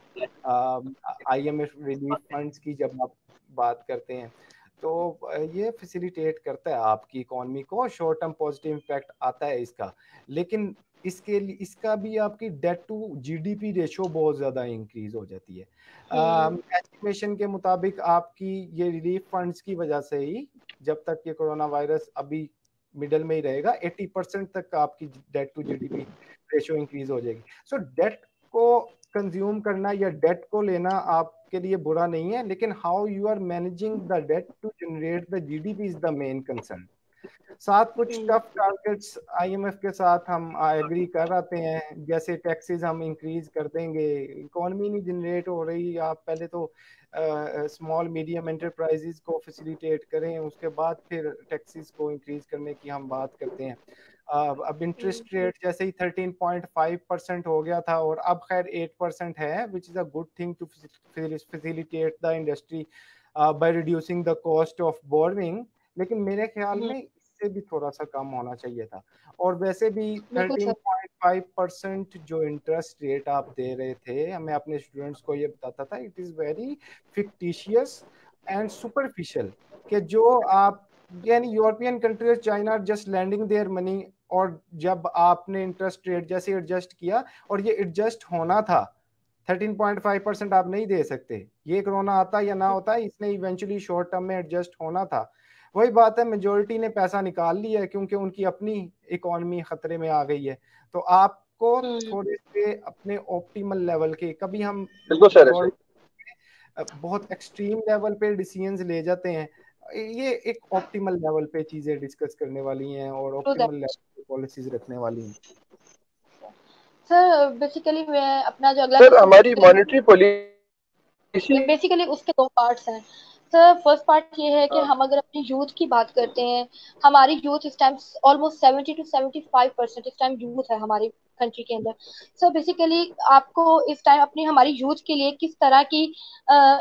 I M F relief funds की जब आप बात करते हैं तो ये फैसिलिटेट करता है आपकी इकोनॉमी को शॉर्ट टर्म पॉजिटिव इम्पैक्ट आता है इसका। लेकिन इसके लिए इसका भी आपकी डेट टू जीडीपी रेशो बहुत ज़्यादा इंक्रीज हो जाती है। एस्टिमेशन हम्म। के मुताबिक आपकी ये रिलीफ फंड्स की वजह से ही जब तक ये कोरोना वायरस अभी मिडल में ही रहेगा 80 परसेंट तक आपकी debt to GDP ratio increase हो जाएगी। सो so, डेट को कंज्यूम करना या डेट को लेना आपके लिए बुरा नहीं है लेकिन how you are managing the debt to generate the GDP is the main concern साथ कुछ टफ टारगेट्स आईएमएफ के साथ हम एग्री कर आते हैं जैसे टैक्सेस हम इंक्रीज कर देंगे इकोनॉमी नहीं जनरेट हो रही आप पहले तो स्मॉल मीडियम एंटरप्राइजेस को फैसिलिटेट करें उसके बाद फिर टैक्सेस को इंक्रीज करने की हम बात करते हैं। अब इंटरेस्ट रेट जैसे ही 13.5 परसेंट हो गया था और अब खैर 8 परसेंट है which is a good thing to facilitate the industry by reducing the cost of borrowing लेकिन मेरे ख्याल में इससे भी थोड़ा सा कम होना चाहिए था। और वैसे भी 13.5 परसेंट जो इंटरेस्ट रेट आप दे रहे थे मैं अपने स्टूडेंट्स को ये बताता था it is very fictitious and superficial कि जो आप यानी European countries China just lending their money और जब आपने इंटरेस्ट रेट जैसे एडजस्ट किया और ये एडजस्ट होना था 13.5 परसेंट आप नहीं दे सकते। ये कोरोना आता या ना होता इसने इवेंचुअली शॉर्ट टर्म में एडजस्ट होना था। वही बात है मेजोरिटी ने पैसा निकाल लिया है क्योंकि उनकी अपनी इकोनॉमी खतरे में आ गई है। तो आपको हम्म। थोड़े से अपने ऑप्टिमल लेवल के कभी हम बहुत एक्सट्रीम लेवल पे डिसीजंस ले जाते हैं। ये एक ऑप्टिमल लेवल पे चीज़ें डिस्कस करने वाली हैं और ऑप्टिमल लेवल पे पॉलिसीज़ रखने वाली हैं। सर बेसिकली मैं अपना जो अगला सर हमारी मॉनेटरी पॉलिसी बेसिकली उसके दो पार्ट्स हैं। सर फ़र्स्ट पार्ट ये है कि हाँ। हम अगर अपनी यूथ की बात करते हैं हमारी यूथ इस time almost seventy two seventy five percent इस टाइम यूथ है हमारी कंट्री के अंदर। सो बेसिकली आपको इस टाइम अपनी हमारी यूथ के लिए किस तरह की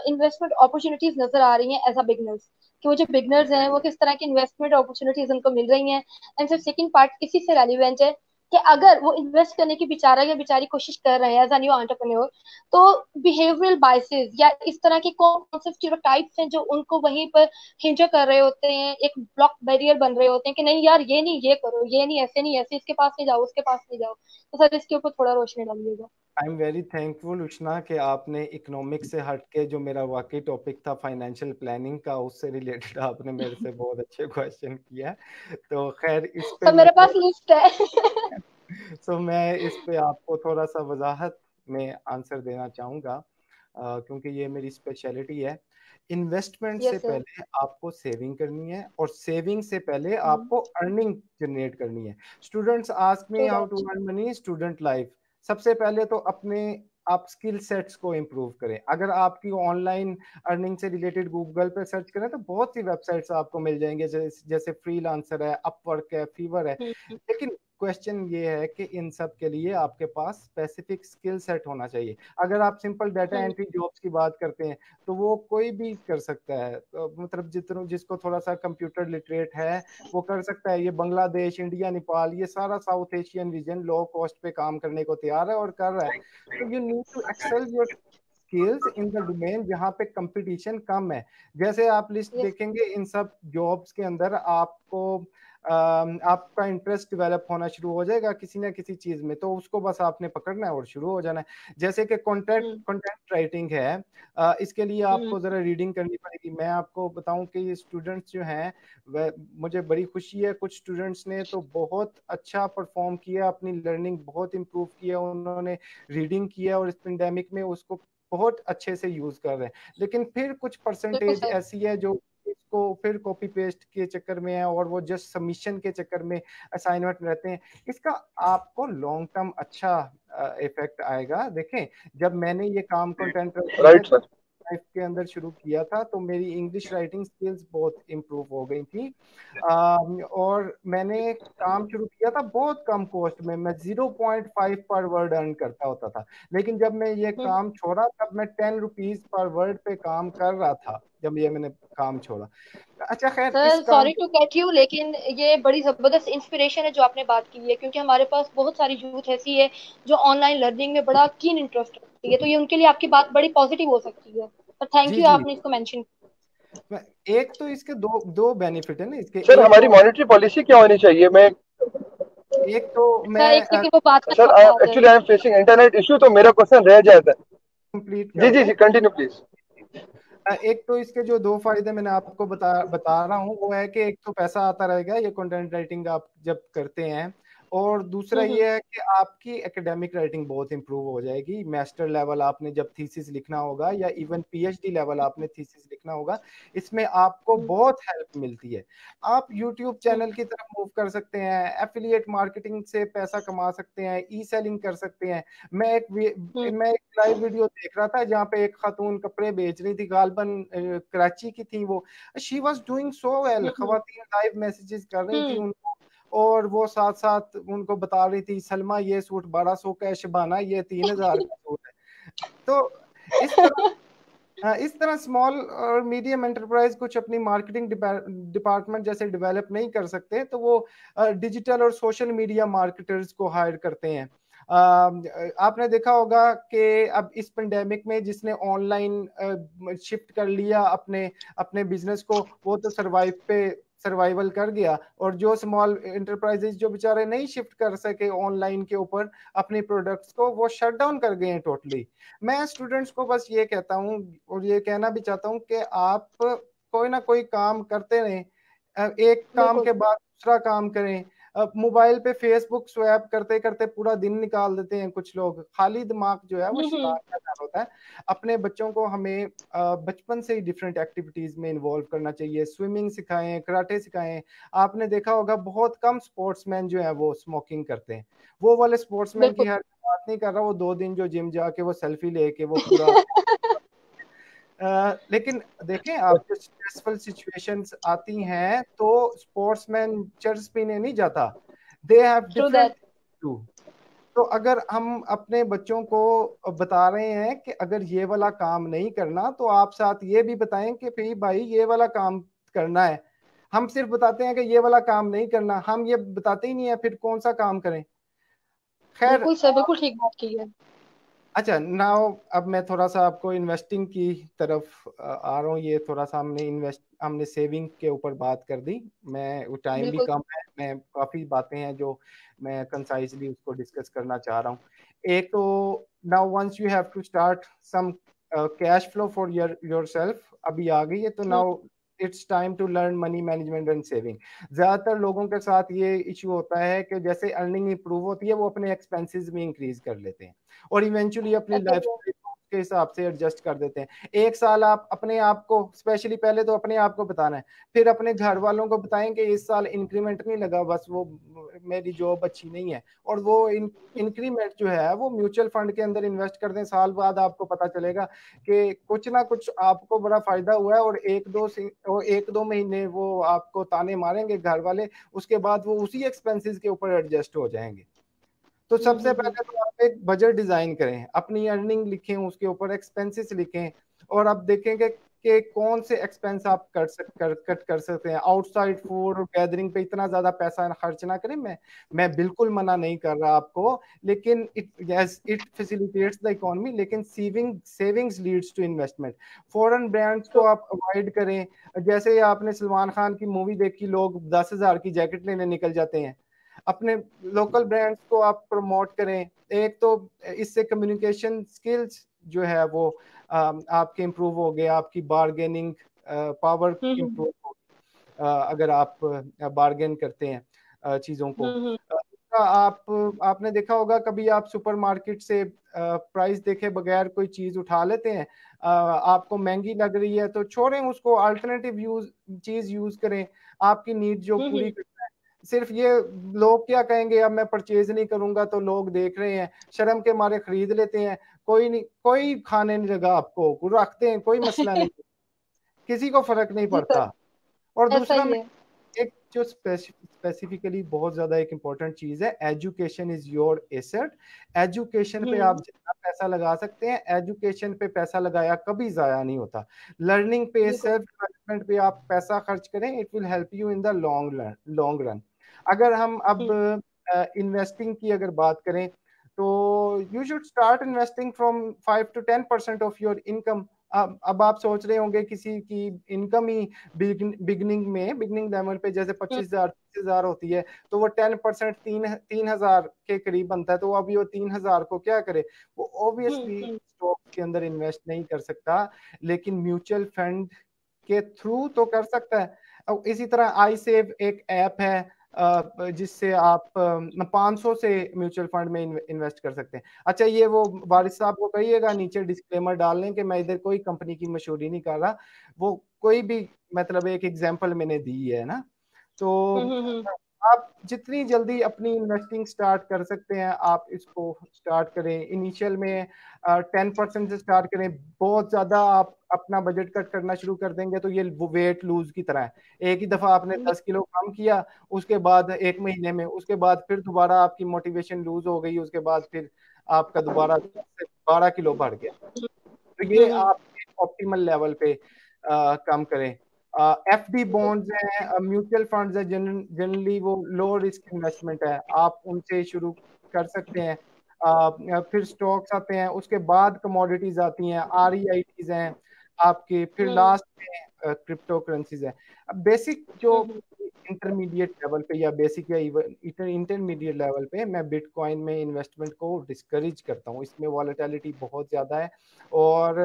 इन्वेस्टमेंट अपॉर्चुनिटीज़ नज़र आ रही हैं एज अ बिगनर्स कि वो जो बिगनर्स हैं, वो किस तरह की इन्वेस्टमेंट अपॉर्चुनिटीज़ उनको मिल रही हैं? एंड सर सेकंड पार्ट इसी से रेलिवेंट है कि अगर वो इन्वेस्ट करने की बेचारा या बेचारी कोशिश कर रहे हैं एज अ न्यू एंटरप्रेन्योर तो बिहेवियरल बाइसेस या इस तरह के कौन कौन से हैं जो उनको वहीं पर हिंजर कर रहे होते हैं, एक ब्लॉक बैरियर बन रहे होते हैं कि नहीं यार, ये नहीं, ये करो, ये नहीं, ऐसे नहीं, ऐसे इसके पास नहीं जाओ, उसके पास नहीं जाओ। तो सर इसके ऊपर थोड़ा रोशनी डालिएगा I am very thankful Ushna कि आपने इकोनॉमिक से हट के जो मेरा वाकई टॉपिक था फाइनेंशियल प्लानिंग का उससे रिलेटेड आपने मेरे से बहुत अच्छे क्वेश्चन किया तो खैर इस पे तो मेरे पास लिस्ट है। सो so, मैं इस पे आपको थोड़ा सा वजाहत में आंसर देना चाहूँगा क्योंकि ये मेरी स्पेशलिटी है। इन्वेस्टमेंट yes, से sir. पहले आपको सेविंग करनी है और सेविंग से पहले hmm. आपको अर्निंग जनरेट करनी है। Students ask me how to earn money student life सबसे पहले तो अपने आप स्किल सेट्स को इम्प्रूव करें। अगर आपकी ऑनलाइन अर्निंग से रिलेटेड गूगल पे सर्च करें तो बहुत सी वेबसाइट्स आपको मिल जाएँगे जैसे जैसे फ्री है अपवर्क है फीवर है। लेकिन क्वेश्चन ये है कि इन सब के लिए आपके पास स्पेसिफिक स्किल सेट होना चाहिए। अगर आप सिंपल डाटा एंट्री जॉब्स की बात करते हैं तो वो कोई भी कर सकता है। तो मतलब जितना जिसको थोड़ा सा कंप्यूटर लिटरेट है वो कर सकता है। ये बांग्लादेश इंडिया नेपाल ये सारा South Asian region low cost पे काम करने को तैयार है और कर रहा है। तो you need to excel your skills in the domain जहाँ पे कंपटीशन कम है। जैसे आप लिस्ट देखेंगे इन सब जॉब्स के अंदर आपको आपका इंटरेस्ट डेवलप होना शुरू हो जाएगा किसी ना किसी चीज़ में तो उसको बस आपने पकड़ना है और शुरू हो जाना है। जैसे कि कंटेंट कंटेंट राइटिंग है इसके लिए आपको जरा रीडिंग करनी पड़ेगी। मैं आपको बताऊँ कि ये स्टूडेंट्स जो हैं मुझे बड़ी खुशी है कुछ स्टूडेंट्स ने तो बहुत अच्छा परफॉर्म किया अपनी लर्निंग बहुत इम्प्रूव किया उन्होंने रीडिंग किया और इस पेंडेमिक में उसको बहुत अच्छे से यूज़ कर रहे हैं। लेकिन फिर कुछ परसेंटेज ऐसी है जो इसको फिर कॉपी पेस्ट के चक्कर में है और वो जस्ट सबमिशन के चक्कर में असाइनमेंट रहते हैं। इसका आपको लॉन्ग टर्म अच्छा इफ़ेक्ट आएगा। देखें जब मैंने ये काम कंटेंट राइट सर लाइफ के अंदर शुरू किया था तो मेरी इंग्लिश राइटिंग स्किल्स बहुत इम्प्रूव हो गई थी। आ, और मैंने काम शुरू किया था बहुत कम कॉस्ट में। मैं 0.5 पर वर्ड अर्न करता होता था। लेकिन जब मैं ये हम्म। काम छोड़ा तब मैं टेन रुपीज़ पर वर्ड पे काम कर रहा था। जब ये मैंने काम छोड़ा। अच्छा खैर sir sorry to cut you लेकिन ये बड़ी ज़बरदस्त इंस्पिरेशन है जो आपने बात की है क्योंकि हमारे पास बहुत सारी यूथ ऐसी है जो ऑनलाइन लर्निंग में बड़ा कीन इंटरेस्ट रखती है। तो ये उनके लिए आपकी बात बड़ी पॉजिटिव हो सकती है। पर थैंक यू आपने इसको मेंशन एक तो इसके दो दो बेनिफिट है ना इसके सर हमारी मॉनेटरी तो पॉलिसी क्या होनी चाहिए? मैं एक तो मैं एक सेकंड वो बात sir actually I am facing internet issue तो मेरा क्वेश्चन रह जाता है। कंप्लीट जी जी जी कंटिन्यू प्लीज़ एक तो इसके जो दो फ़ायदे मैंने आपको बता बता रहा हूँ, वो है कि एक तो पैसा आता रहेगा, ये कंटेंट राइटिंग आप जब करते हैं और दूसरा हम्म, ये हम्म। है कि आपकी एकेडमिक राइटिंग बहुत इंप्रूव हो जाएगी। मास्टर लेवल आपने जब थीसिस लिखना होगा या इवन पीएचडी लेवल आपने थीसिस लिखना होगा इसमें आपको हम्म। बहुत हेल्प मिलती है। आप यूट्यूब चैनल की तरफ़ मूव कर सकते हैं एफिलिएट मार्केटिंग से पैसा कमा सकते हैं ई सेलिंग कर सकते हैं। मैं एक मैं एक लाइव वीडियो देख रहा था जहाँ पे एक खातून कपड़े बेच रही थी गालबन कराची की थी वो। She was doing so well खातन लाइव मैसेजेस कर रही थी उनको और वो साथ साथ उनको बता रही थी सलमा ये सूट बारह सौ का है शबाना ये तीन हज़ार का सूट है। तो इस तरह हाँ, इस तरह स्मॉल और मीडियम एंटरप्राइज कुछ अपनी मार्केटिंग डिपार्टमेंट जैसे डेवलप नहीं कर सकते तो वो डिजिटल और सोशल मीडिया मार्केटर्स को हायर करते हैं। आपने देखा होगा कि अब इस पेंडेमिक में जिसने ऑनलाइन शिफ्ट कर लिया अपने अपने बिज़नेस को वो तो सरवाइव पे सर्वाइवल कर गया और जो स्मॉल इंटरप्राइजेज जो बेचारे नहीं शिफ्ट कर सके ऑनलाइन के ऊपर अपने प्रोडक्ट्स को वो शट डाउन कर गए हैं टोटली मैं स्टूडेंट्स को बस ये कहता हूँ और ये कहना भी चाहता हूँ कि आप कोई ना कोई काम करते रहें। एक काम के बाद दूसरा काम करें। मोबाइल पे फेसबुक स्वैप करते करते पूरा दिन निकाल देते हैं कुछ लोग। खाली दिमाग जो है वो हम्म, हम्म। शिकार का होता है। अपने बच्चों को हमें बचपन से ही डिफरेंट एक्टिविटीज़ में इन्वॉल्व करना चाहिए। स्विमिंग सिखाएँ कराटे सिखाएँ। आपने देखा होगा बहुत कम स्पोर्ट्समैन जो है वो स्मोकिंग करते हैं। वो वाले स्पोर्ट्समैन की हर बात नहीं कर रहा वो दो दिन जो जिम जाके वो सेल्फी लेके वो पूरा लेकिन देखें आप जो स्ट्रेसफुल सिचुएशंस आती हैं तो स्पोर्ट्समैन चर्च पीने नहीं जाता। दे हैव डिफरेंट तो अगर हम अपने बच्चों को बता रहे हैं कि अगर ये वाला काम नहीं करना तो आप साथ ये भी बताएँ कि भाई भाई ये वाला काम करना है। हम सिर्फ़ बताते हैं कि ये वाला काम नहीं करना। हम ये बताते ही नहीं है फिर कौन सा काम करें? खैर बिल्कुल ठीक बात की है। अच्छा नाउ अब मैं थोड़ा सा आपको इन्वेस्टिंग की तरफ़ आ रहा हूँ। ये थोड़ा सा हमने इन्वेस्ट हमने सेविंग के ऊपर बात कर दी। मैं टाइम भी कम है। मैं काफ़ी बातें हैं जो मैं कंसाइजली उसको डिस्कस करना चाह रहा हूँ। एक तो now once you have to start some cash flow for your yourself अभी आ गई है तो now it's time to learn money management and saving. ज़्यादातर लोगों के साथ ये इश्यू होता है कि जैसे अर्निंग इंप्रूव होती है वो अपने एक्सपेंसेस भी इंक्रीज कर लेते हैं। और इवेंचुअली अपनी लाइफ के हिसाब से एडजस्ट कर देते हैं। एक साल आप अपने आप को स्पेशली पहले तो अपने आप को बताना है, फिर अपने घर वालों को बताएँ कि इस साल इंक्रीमेंट नहीं लगा, बस वो, मेरी जॉब अच्छी नहीं है। और वो इंक्रीमेंट जो है, वो म्यूचुअल फंड के अंदर इन्वेस्ट कर दें, साल बाद आपको पता चलेगा कि कुछ ना कुछ आपको बड़ा फ़ायदा हुआ है और एक दो और एक दो महीने वो आपको ताने मारेंगे घर वाले, उसके बाद वो उसी एक्सपेंसिस के ऊपर एडजस्ट हो जाएँगे। तो सबसे हम्म, हम्म, पहले तो आप एक बजट डिज़ाइन करें अपनी अर्निंग लिखें उसके ऊपर एक्सपेंसेस लिखें और आप देखेंगे कि कौन से एक्सपेंस आप कर सक कर कट कर सकते हैं। आउटसाइड फ़ूड और गैदरिंग पे इतना ज़्यादा पैसा खर्च ना करें मैं मैं बिल्कुल मना नहीं कर रहा आपको लेकिन it yes it facilitates the economy लेकिन saving savings leads to investment foreign brands को आप अवॉइड करें। जैसे आपने सलमान खान की मूवी देखी लोग दस हज़ार की जैकेट लेने निकल जाते हैं। अपने लोकल ब्रांड्स को आप प्रमोट करें। एक तो इससे कम्युनिकेशन स्किल्स जो है वो आपके इम्प्रूव हो गए आपकी बार्गेनिंग पावर इम्प्रूव हो अगर आप बार्गेन करते हैं चीज़ों को। आप आपने देखा होगा कभी आप सुपरमार्केट से प्राइस देखे बगैर कोई चीज़ उठा लेते हैं आपको महँगी लग रही है तो छोड़ें उसको अल्टरनेटिव यूज़ चीज़ यूज़ करें। आपकी नीड जो पूरी सिर्फ़ ये लोग क्या कहेंगे अब मैं परचेज नहीं करूँगा तो लोग देख रहे हैं शर्म के मारे खरीद लेते हैं कोई नहीं कोई खाने नहीं लगा आपको रखते हैं कोई मसला नहीं। किसी को फ़र्क नहीं पड़ता। और दूसरा एक जो स्पेसिफिकली बहुत ज़्यादा एक इम्पोर्टेंट चीज़ है education is your asset education पे आप जितना पैसा लगा सकते हैं एजुकेशन पे पैसा लगाया कभी जाया नहीं होता। लर्निंग पे सेल्फ डेवलपमेंट पे आप पैसा खर्च करें it will help you in the long long run अगर हम अब इन्वेस्टिंग हम्म। की अगर बात करें तो you should start investing from five to ten percent of your income अब अब आप सोच रहे होंगे किसी की इनकम ही बिगनिंग में बिगनिंग लेवल पे जैसे हम्म। पच्चीस हज़ार तीस हज़ार होती है तो वो टेन परसेंट तीन तीन हज़ार के करीब बनता है तो अभी वो तीन हज़ार को क्या करे वो ऑब्वियसली स्टॉक हम्म, के अंदर इन्वेस्ट नहीं कर सकता लेकिन म्यूचुअल फंड के थ्रू तो कर सकता है इसी तरह आई सेव एक ऐप है जिससे आप 500 से म्यूचुअल फंड में इन्वेस्ट कर सकते हैं। अच्छा ये वो वारिस साहब को कहिएगा नीचे डिस्क्लेमर डाल लें कि मैं इधर कोई कंपनी की मशहूरी नहीं कर रहा। वो कोई भी मतलब एक एग्ज़ाम्पल मैंने दी है ना? तो हम्म, हम्म, हम्म। आप जितनी जल्दी अपनी इन्वेस्टिंग स्टार्ट कर सकते हैं आप इसको स्टार्ट करें। इनिशियल में टेन परसेंट से स्टार्ट करें। बहुत ज़्यादा आप अपना बजट कट करना शुरू कर देंगे तो ये वेट लूज की तरह है। एक ही दफ़ा आपने दस किलो कम किया उसके बाद एक महीने में उसके बाद फिर दोबारा आपकी मोटिवेशन लूज हो गई उसके बाद फिर आपका दोबारा बारह किलो बढ़ गया। तो ये आप ऑप्टिमल लेवल पे आ, कम करें। एफ़ डी बॉन्ड्स हैं म्यूचुअल फंड्स हैं जनरली वो लो रिस्क इन्वेस्टमेंट है। आप उनसे शुरू कर सकते हैं। Uh, फिर स्टॉक्स आते हैं उसके बाद कमोडिटीज आती हैं आर ई आई टीज हैं आपके फिर लास्ट हम्म। में क्रिप्टो करेंसीज है। बेसिक जो इंटरमीडिएट। लेवल पे या बेसिक या इवन इंटरमीडिएट लेवल पे मैं बिटकॉइन में इन्वेस्टमेंट को डिस्करेज करता हूँ इसमें वॉलेटिलिटी बहुत ज़्यादा है और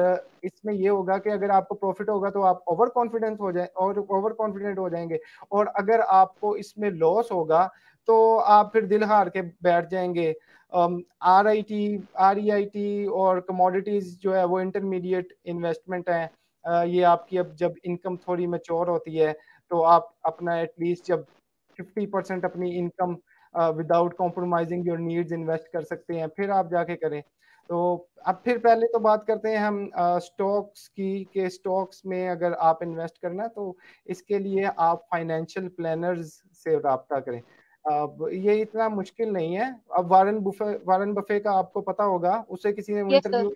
इसमें ये होगा कि अगर आपको प्रॉफिट होगा तो आप ओवर कॉन्फिडेंस हो जाए और ओवर कॉन्फिडेंट हो जाएँगे और अगर आपको इसमें लॉस होगा तो आप फिर दिल हार के बैठ जाएँगे R I T R E I T और कमोडिटीज जो है वो इंटरमीडिएट इन्वेस्टमेंट है ये आपकी अब जब इनकम थोड़ी मेच्योर होती है तो आप अपना एटलीस्ट जब फिफ्टी परसेंट अपनी income without compromising your needs invest कर सकते हैं फिर आप जाके करें। तो अब फिर पहले तो बात करते हैं हम स्टॉक्स की के स्टॉक्स में अगर आप इन्वेस्ट करना तो इसके लिए आप फाइनेंशियल प्लानर्स से रबता करें। अब ये इतना मुश्किल नहीं है। अब वारन बुफे वारन बफे का आपको पता होगा उसे किसी ने इंटरव्यू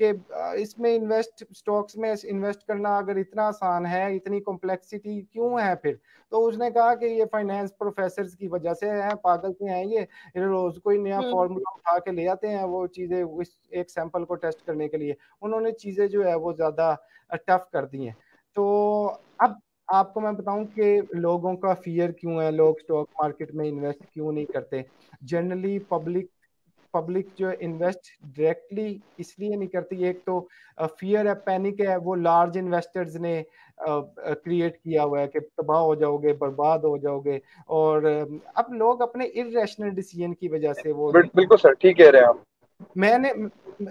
कि इसमें इन्वेस्ट स्टॉक्स में इन्वेस्ट करना अगर इतना आसान है इतनी कॉम्प्लेक्सिटी क्यों है फिर? तो उसने कहा कि ये फाइनेंस प्रोफेसर की वजह से है पागल से हैं ये? रोज कोई नया फॉर्मूला हम्म। उठा के ले आते हैं वो चीज़ें एक सैंपल को टेस्ट करने के लिए। उन्होंने चीज़ें जो है वो ज़्यादा टफ कर दी हैं। तो अब आपको मैं बताऊँ कि लोगों का फियर क्यों है? लोग स्टॉक मार्केट में इन्वेस्ट क्यों नहीं करते? जनरली पब्लिक पब्लिक जो इन्वेस्ट डायरेक्टली इसलिए नहीं करती। एक तो फियर है पैनिक है, वो लार्ज इन्वेस्टर्स ने क्रिएट किया हुआ है कि तबाह हो जाओगे, बर्बाद हो जाओगे और अब लोग अपने इरेशनल डिसीज़न की वजह से वो बिल्कुल सर, ठीक कह रहे हैं आप। मैंने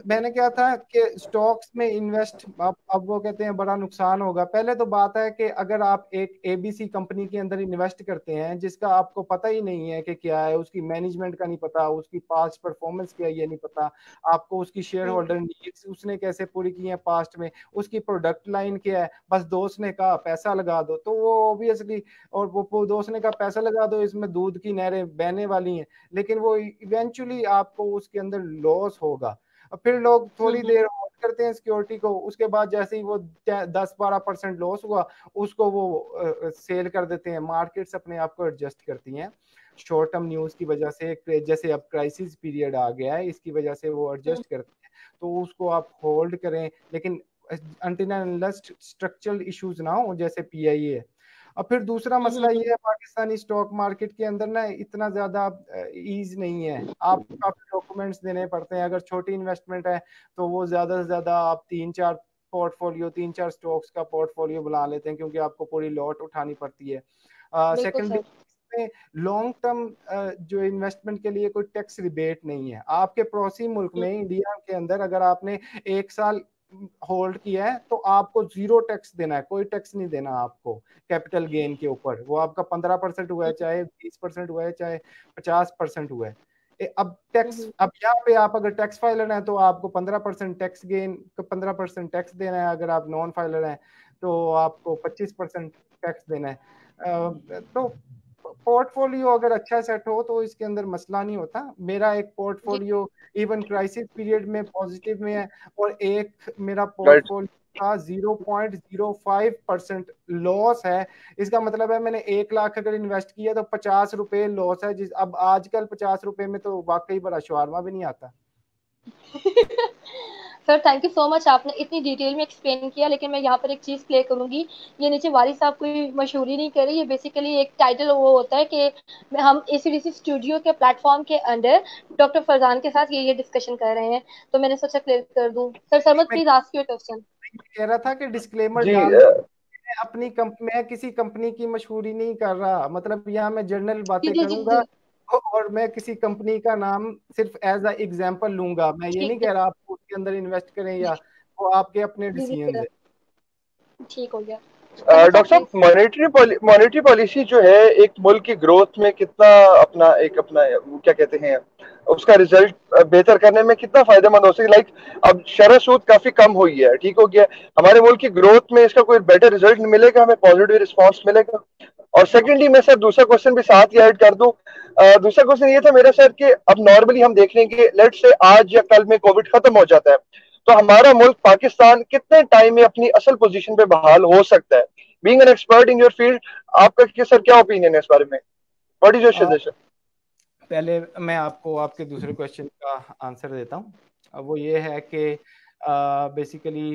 मैंने क्या था कि स्टॉक्स में इन्वेस्ट अब अब वो कहते हैं बड़ा नुकसान होगा। पहले तो बात है कि अगर आप एक एबीसी कंपनी के अंदर इन्वेस्ट करते हैं जिसका आपको पता ही नहीं है कि क्या है उसकी मैनेजमेंट का नहीं पता उसकी पास्ट परफॉर्मेंस क्या है ये नहीं पता आपको उसकी शेयर होल्डर नीड्स उसने कैसे पूरी की है पास्ट में उसकी प्रोडक्ट लाइन क्या है बस दोस्त ने कहा पैसा लगा दो। तो वो ऑब्वियसली और वो दोस्त ने कहा पैसा लगा दो इसमें दूध की नहरें बहने वाली हैं। लेकिन वो इवेंचुअली आपको उसके अंदर लॉस होगा। फिर लोग थोड़ी देर होल्ड करते हैं सिक्योरिटी को उसके बाद जैसे ही वो दस बारह परसेंट लॉस हुआ उसको वो सेल कर देते हैं। मार्केट्स अपने आप को एडजस्ट करती हैं। शॉर्ट टर्म न्यूज़ की वजह से जैसे अब क्राइसिस पीरियड आ गया है इसकी वजह से वो एडजस्ट करते हैं। तो उसको आप होल्ड करें लेकिन स्ट्रक्चरल इश्यूज़ ना हो जैसे पी आई ए और फिर दूसरा हम्म, मसला हम्म। ये है पाकिस्तानी स्टॉक मार्केट के अंदर ना इतना ज़्यादा ईज नहीं है। आप काफ़ी डॉक्यूमेंट्स देने पड़ते हैं। अगर छोटी इन्वेस्टमेंट है तो वो ज़्यादा से ज़्यादा आप तीन चार पोर्टफोलियो तीन चार स्टॉक्स का पोर्टफोलियो बना लेते हैं क्योंकि आपको पूरी लॉट उठानी पड़ती है। सेकंड लॉन्ग टर्म जो इन्वेस्टमेंट के लिए कोई टैक्स रिबेट नहीं है। आपके पड़ोसी मुल्क में इंडिया के अंदर अगर आपने एक साल होल्ड किया है तो आपको ज़ीरो टैक्स देना है कोई टैक्स नहीं देना आपको कैपिटल गेन के ऊपर। वो आपका पंद्रह परसेंट हुआ है चाहे बीस परसेंट हुआ है चाहे पचास परसेंट हुआ है। अब टैक्स हम्म। अब यहाँ पे आप अगर टैक्स फाइलर हैं तो आपको पंद्रह परसेंट टैक्स गेन पंद्रह परसेंट टैक्स देना है। अगर आप नॉन फाइलर हैं तो आपको पच्चीस परसेंट टैक्स देना है। तो पोर्टफोलियो अगर अच्छा सेट हो तो इसके अंदर मसला नहीं होता। मेरा एक पोर्टफोलियो इवन क्राइसिस पीरियड में पॉजिटिव में है और एक मेरा पोर्टफोलियो का 0.05 परसेंट लॉस है। इसका मतलब है मैंने एक लाख अगर इन्वेस्ट किया तो पचास रुपए लॉस है जिस अब आजकल पचास रुपए में तो वाकई बड़ा शुरमा भी नहीं आता। Sir thank you so much आपने इतनी डिटेल में एक्सप्लेन किया लेकिन मैं यहाँ पर एक चीज़ प्ले करूँगी। ये नीचे वाली साहब कोई मशहूरी नहीं कर रही ये बेसिकली एक टाइटल वो होता है कि हम एसीडीसी स्टूडियो के प्लेटफॉर्म के अंडर डॉक्टर फरजान के साथ ये ये डिस्कशन कर रहे हैं। तो मैंने सोचा क्लियर कर दूँ। Sir Sarmat please ask your question कह रहा था कि डिस्क्लेमर अपनी मैं किसी कंपनी की मशहूरी नहीं कर रहा। मतलब यहाँ मैं जर्नल बातें करूँगा। और मैं किसी कंपनी का नाम सिर्फ़ एज अ एग्जांपल लूँगा। मैं ये नहीं कह रहा आप उसके अंदर इन्वेस्ट करें या वो आपके अपने डिसीज़न है। ठीक हो गया। डॉक्टर साहब मॉनेटरी मॉनेटरी पॉलिसी जो है एक मुल्क की ग्रोथ में कितना अपना एक अपना क्या कहते हैं उसका रिज़ल्ट बेहतर करने में कितना फ़ायदेमंद हो सके? लाइक अब शरह सूद काफ़ी कम हुई है ठीक हो गया। हमारे मुल्क की ग्रोथ में इसका कोई बेटर रिज़ल्ट मिलेगा? हमें पॉजिटिव रिस्पॉन्स मिलेगा? और सेकेंडली मैं सर दूसरा क्वेश्चन भी साथ ही ऐड कर दूँ। दूसरा क्वेश्चन ये था मेरा सर कि अब नॉर्मली हम देख लेंगे लेट से आज या कल में कोविड खत्म हो जाता है तो हमारा मुल्क पाकिस्तान कितने टाइम में अपनी असल पोजीशन पे बहाल हो सकता है? Being an expert in your field आपका सर क्या ओपिनियन है इस बारे में? व्हाट इज़ योर सजेशन पहले मैं आपको आपके दूसरे क्वेश्चन का आंसर देता हूँ। वो ये है कि बेसिकली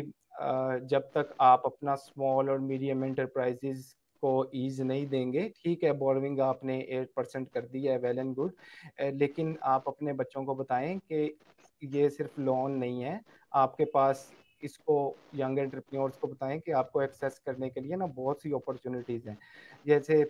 जब तक आप अपना स्मॉल और मीडियम एंटरप्राइजेज को ईज नहीं देंगे। ठीक है बोरविंग आपने एट परसेंट कर दी है वेल एंड गुड लेकिन आप अपने बच्चों को बताएँ कि ये सिर्फ़ लोन नहीं है। आपके पास इसको यंग एंटरप्रेन्योर्स को बताएँ कि आपको एक्सेस करने के लिए ना बहुत सी अपॉर्चुनिटीज़ हैं। जैसे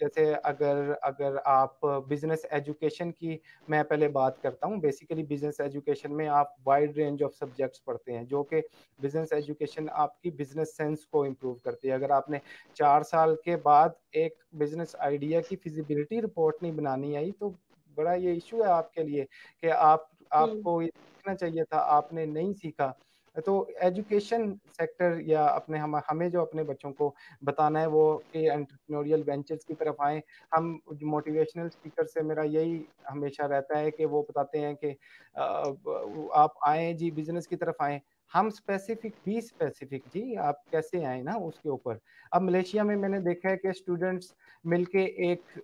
जैसे अगर अगर आप बिज़नेस एजुकेशन की मैं पहले बात करता हूँ बेसिकली बिज़नेस एजुकेशन में आप वाइड रेंज ऑफ़ सब्जेक्ट्स पढ़ते हैं जो कि बिज़नेस एजुकेशन आपकी बिज़नेस सेंस को इम्प्रूव करती है अगर आपने चार साल के बाद एक बिज़नेस आइडिया की फिजिबिलिटी रिपोर्ट नहीं बनानी आई तो बड़ा ये इशू है आपके लिए कि आप हम्म। आपको ये सीखना चाहिए था आपने नहीं सीखा तो एजुकेशन सेक्टर या अपने हम, हमें जो अपने बच्चों को बताना है, वो कि एंटरप्रेन्योरियल वेंचर्स की तरफ़ आए। हम मोटिवेशनल स्पीकर से मेरा यही हमेशा रहता है कि वो बताते हैं कि आप आए जी बिज़नेस की तरफ़ आए। हम स्पेसिफिक भी स्पेसिफिक जी, आप कैसे आए ना उसके ऊपर। अब मलेशिया में मैंने देखा है कि स्टूडेंट्स मिलके एक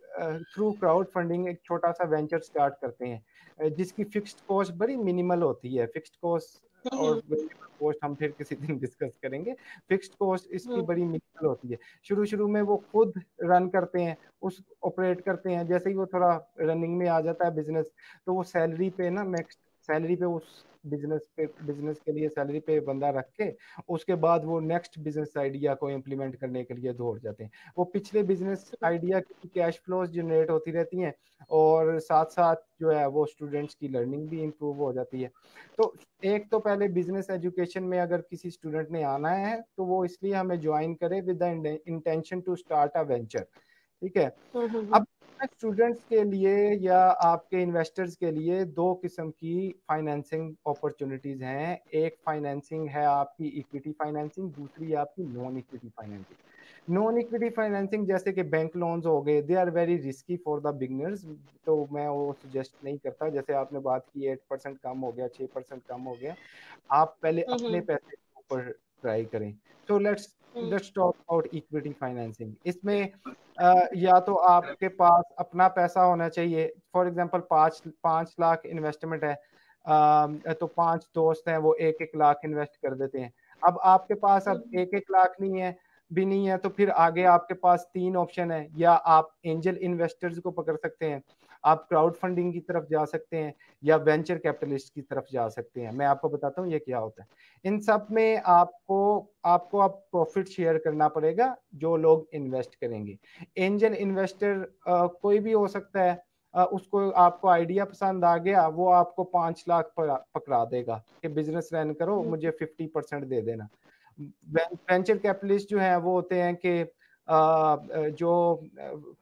थ्रू क्राउड फंडिंग एक छोटा सा वेंचर स्टार्ट करते हैं। जिसकी फिक्स्ड कॉस्ट बड़ी मिनिमल होती है। फिक्स्ड कॉस्ट और कॉस्ट हम फिर किसी दिन डिस्कस करेंगे। फिक्स्ड कॉस्ट इसकी हम्म। बड़ी मिनिमल होती है। शुरू शुरू में वो खुद रन करते हैं उस ऑपरेट करते हैं। जैसे ही वो थोड़ा रनिंग में आ जाता है बिज़नेस तो वो सैलरी पे ना नेक्स्ट सैलरी पे उस बिज़नेस पे बिज़नेस के लिए सैलरी पे बंदा रख के उसके बाद वो नेक्स्ट बिज़नेस आइडिया को इम्प्लीमेंट करने के लिए दौड़ जाते हैं। वो पिछले बिज़नेस आइडिया की कैश फ्लोज जनरेट होती रहती हैं और साथ साथ जो है वो स्टूडेंट्स की लर्निंग भी इम्प्रूव हो जाती है। तो एक तो पहले बिज़नेस एजुकेशन में अगर किसी स्टूडेंट ने आना है तो वो इसलिए हमें ज्वाइन करे with the intention to start a venture ठीक है? हम्म, हम्म, हम्म। अब स्टूडेंट्स के लिए या आपके इन्वेस्टर्स के लिए दो किस्म की फाइनेंसिंग अपॉर्चुनिटीज़ हैं। एक फाइनेंसिंग है आपकी इक्विटी फाइनेंसिंग दूसरी आपकी non equity financing non equity financing जैसे कि बैंक लोन्स हो गए they are very risky for the beginners तो मैं वो सजेस्ट नहीं करता। जैसे आपने बात की एट परसेंट कम हो गया छह परसेंट कम हो गया आप पहले अपने पैसे ऊपर ट्राई करें। तो let's let's talk about equity financing इसमें या तो आपके पास अपना पैसा होना चाहिए। फॉर एग्जांपल पाँच पाँच लाख इन्वेस्टमेंट है uh, तो पाँच दोस्त हैं वो एक एक लाख इन्वेस्ट कर देते हैं। अब आपके पास अब एक एक लाख नहीं है भी नहीं है तो फिर आगे आपके पास तीन ऑप्शन है। या आप एंजल इन्वेस्टर्स को पकड़ सकते हैं। आप क्राउड फंडिंग की तरफ़ जा सकते हैं या वेंचर कैपिटलिस्ट की तरफ़ जा सकते हैं। मैं आपको बताता हूँ ये क्या होता है। इन सब में आपको आपको आप प्रॉफिट शेयर करना पड़ेगा जो लोग इन्वेस्ट करेंगे। एंजल इन्वेस्टर कोई भी हो सकता है उसको आपको आइडिया पसंद आ गया वो आपको पाँच लाख पकड़ा देगा कि बिज़नेस रन करो हम्म। मुझे फिफ्टी परसेंट दे देना। वेंचर कैपिटलिस्ट जो है वो होते हैं कि जो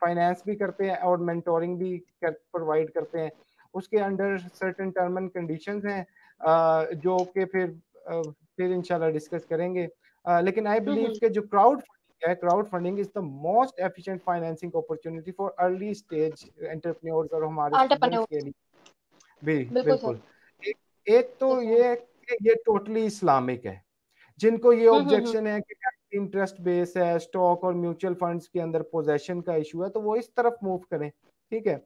फाइनेंस भी करते हैं और मेंटोरिंग भी कर, प्रोवाइड करते हैं। उसके under certain term and conditions हैं जो कि फिर फिर इंशाल्लाह डिस्कस करेंगे। लेकिन आई बिलीव के जो क्राउड है crowd funding is the most efficient financing opportunity for early stage entrepreneurs और हमारे के लिए। भी बिल्कुल एक, एक तो ये ये टोटली इस्लामिक है। जिनको ये ऑब्जेक्शन हम्म, हम्म, हम्म। है कि इंटरेस्ट बेस है स्टॉक और म्यूचुअल फंड्स के अंदर पोजेशन का इशू है तो वो इस तरफ़ मूव करें ठीक है?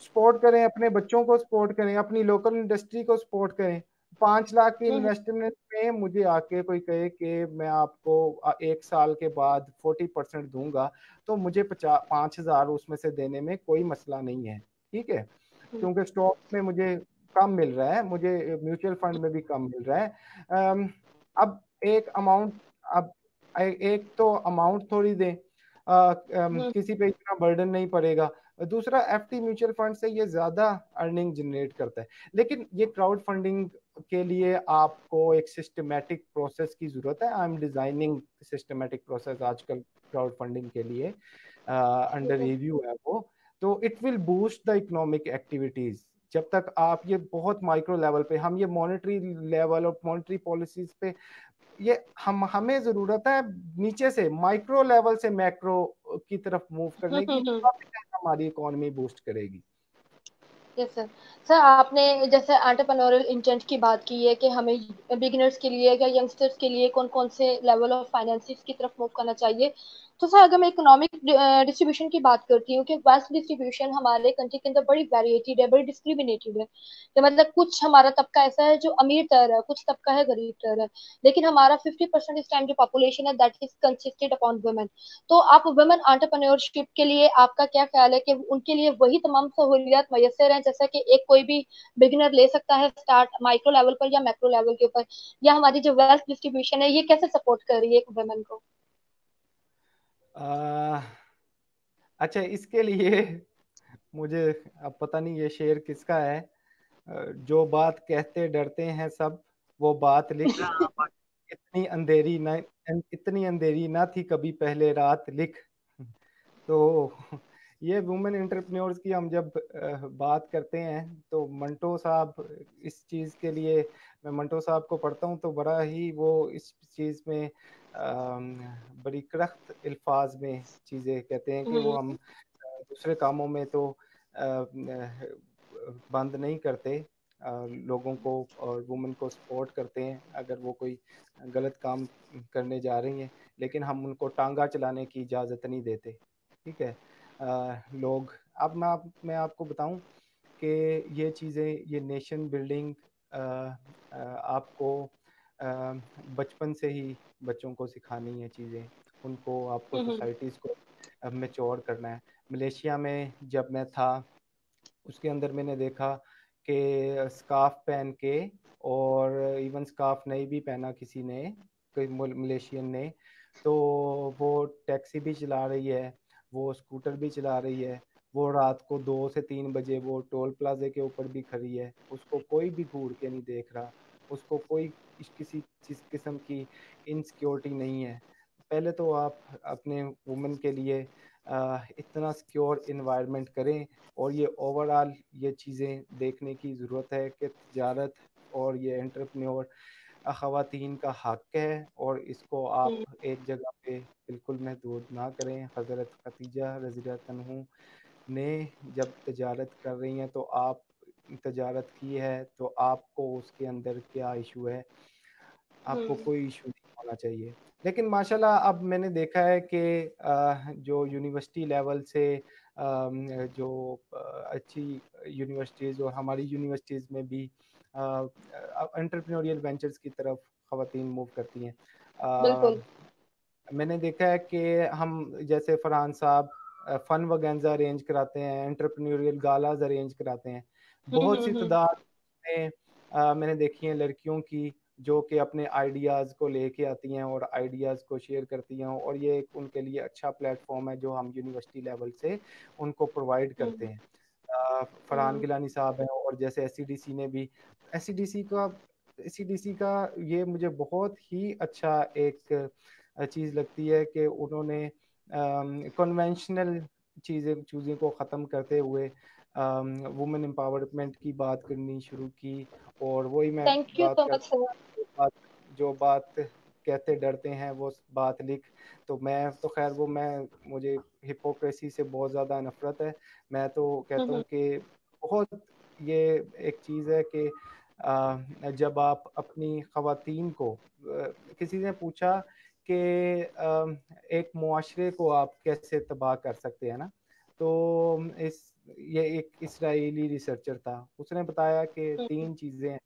सपोर्ट करें अपने बच्चों को सपोर्ट करें अपनी लोकल इंडस्ट्री को सपोर्ट करें। पाँच लाख की इन्वेस्टमेंट में मुझे आके कोई कहे कि मैं आपको एक साल के बाद फोर्टी परसेंट दूँगा तो मुझे पचास पाँच हज़ार उसमें से देने में कोई मसला नहीं है ठीक है? क्योंकि स्टॉक में मुझे कम मिल रहा है मुझे म्यूचुअल फंड में भी कम मिल रहा है। अब एक अमाउंट अब एक तो अमाउंट थोड़ी दें। हम्म। किसी पे इतना बर्डन नहीं पड़ेगा। दूसरा एफ़ टी म्यूचुअल फंड से ये ज़्यादा अर्निंग जनरेट करता है। लेकिन ये क्राउड फंडिंग के लिए आपको एक सिस्टमेटिक प्रोसेस की ज़रूरत है। I am designing systematic process आजकल क्राउड फंडिंग के लिए अंडर रिव्यू है। वो। तो it will boost the economic activities जब तक आप ये बहुत माइक्रो लेवल पे हम ये मॉनेटरी लेवल और मॉनेटरी पॉलिसीज़ पे ये हम हमें ज़रूरत है नीचे से माइक्रो लेवल से मैक्रो की तरफ़ मूव करने की हमारी इकोनॉमी बूस्ट करेगी। यस सर सर आपने जैसे एंटरप्रेन्योरल इंटेंट की बात की है कि हमें बिगिनर्स के लिए या यंगस्टर्स के लिए कौन कौन से लेवल ऑफ़ फाइनेंसिस की तरफ़ मूव करना चाहिए तो सर, अगर मैं इकोनॉमिक डिस्ट्रीब्यूशन की बात करती हूँ कि वेस्ट डिस्ट्रीब्यूशन हमारे कंट्री के अंदर बड़ी वेरिएटेड है, बड़ी डिस्क्रिमिनेटेड है। तो मतलब कुछ हमारा तबका ऐसा है जो अमीर तर है, कुछ तबका है गरीब तर है। लेकिन हमारा फिफ्टी परसेंट इस टाइम जो पॉपुलेशन है that is consisted upon women तो आप वुमेन आंटरप्रन्योरशिप के लिए आपका क्या ख्याल है कि उनके लिए वही तमाम सहूलियात मैसर हैं, जैसा कि एक कोई भी बिगिनर ले सकता है स्टार्ट माइक्रो लेवल पर या मैक्रो लेवल के ऊपर? या हमारी जो वेल्थ डिस्ट्रीब्यूशन है, ये कैसे सपोर्ट कर रही है एक वुमेन को? आ, अच्छा इसके लिए मुझे अब पता नहीं ये शेर किसका है। जो बात कहते डरते हैं सब वो बात लिख इतनी अंधेरी ना इतनी अंधेरी ना थी कभी पहले रात लिख। तो ये वुमेन इंटरप्रेन्योर्स की हम जब बात करते हैं तो मंटो साहब इस चीज़ के लिए मैं मंटो साहब को पढ़ता हूँ तो बड़ा ही वो इस चीज़ में बड़ी करख्त अल्फाज में चीज़ें कहते हैं कि वो हम दूसरे कामों में तो बंद नहीं करते लोगों को और वुमेन को सपोर्ट करते हैं अगर वो कोई गलत काम करने जा रही हैं लेकिन हम उनको टांगा चलाने की इजाज़त नहीं देते ठीक है? लोग। अब मैं आप मैं आपको बताऊँ कि ये चीज़ें ये नेशन बिल्डिंग आपको बचपन से ही बच्चों को सिखानी है चीज़ें। उनको आपको सोसाइटीज़ को मेच्योर करना है। मलेशिया में जब मैं था उसके अंदर मैंने देखा कि स्काफ पहन के और इवन स्काफ नहीं भी पहना किसी ने कोई मलेशियन ने तो वो टैक्सी भी चला रही है। वो स्कूटर भी चला रही है वो रात को दो से तीन बजे वो टोल प्लाजे के ऊपर भी खड़ी है उसको कोई भी घूर के नहीं देख रहा उसको कोई किसी चीज़ किस्म की इनसिक्योरिटी नहीं है। पहले तो आप अपने वुमेन के लिए आ, इतना सिक्योर इन्वायरमेंट करें और ये ओवरऑल ये चीज़ें देखने की ज़रूरत है कि तजारत और ये एंटरप्रेन्योर ख़वातीन का हक है और इसको आप। एक जगह पे बिल्कुल महदूद ना करें हज़रत खतीजा रज़ी तनहू ने जब तजारत कर रही हैं तो आप तजारत की है तो आपको उसके अंदर क्या इशू है आपको। कोई इशू नहीं होना चाहिए लेकिन माशाल्लाह अब मैंने देखा है कि जो यूनिवर्सिटी लेवल से जो अच्छी यूनिवर्सिटीज़ और हमारी यूनिवर्सिटीज़ में भी एंटरप्रेन्योरियल वेंचर्स की तरफ़ खातन मूव करती हैं। मैंने देखा है कि हम जैसे फरहान साहब फन वगैंजा अरेंज कराते हैं एंटरप्रेन्योरियल गालाज अरेंज कराते हैं। बहुत सी तादाद में मैंने देखी है लड़कियों की जो कि अपने आइडियाज़ को लेके आती हैं और आइडियाज़ को शेयर करती हैं और ये एक उनके लिए अच्छा प्लेटफॉर्म है जो हम यूनिवर्सिटी लेवल से उनको प्रोवाइड हम्म। करते हैं। फरहान हम्म। गिलानी साहब हैं और जैसे एस ने भी एस का एस का ये मुझे बहुत ही अच्छा एक चीज़ लगती है कि उन्होंने कन्वेंशनल चीज़ें चीज़ों को ख़त्म करते हुए वुमेन एम्पावरमेंट की बात करनी शुरू की और वही मैं बात कर बात जो बात कहते डरते हैं वो बात लिख तो मैं तो खैर वो मैं मुझे हिपोक्रेसी से बहुत ज़्यादा नफरत है। मैं तो कहता हूँ कि बहुत ये एक चीज़ है कि जब आप अपनी खातन को किसी ने पूछा कि एक मुआशरे को आप कैसे तबाह कर सकते हैं ना तो इस ये एक इसराइली रिसर्चर था। उसने बताया कि हम्म। तीन चीज़ें हैं।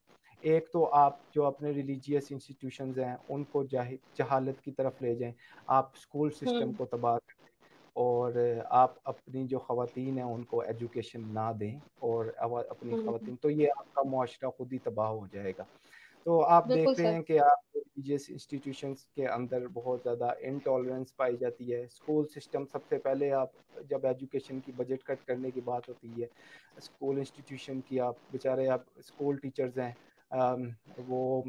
एक तो आप जो अपने रिलीजियस इंस्टीट्यूशंस हैं उनको जहालत की तरफ़ ले जाएँ। आप स्कूल सिस्टम हम्म। को तबाह कर और आप अपनी जो खातन हैं उनको एजुकेशन ना दें और अपनी हम्म। खातन तो ये आपका मुआरा खुद ही तबाह हो जाएगा। तो आप देख रहे हैं कि आप रिलीजियस इंस्टीट्यूशन के अंदर बहुत ज़्यादा इनटॉलरेंस पाई जाती है। स्कूल सिस्टम सबसे पहले आप जब एजुकेशन की बजट कट करने की बात होती है स्कूल इंस्टीट्यूशन की आप बेचारे आप स्कूल टीचर्स हैं वो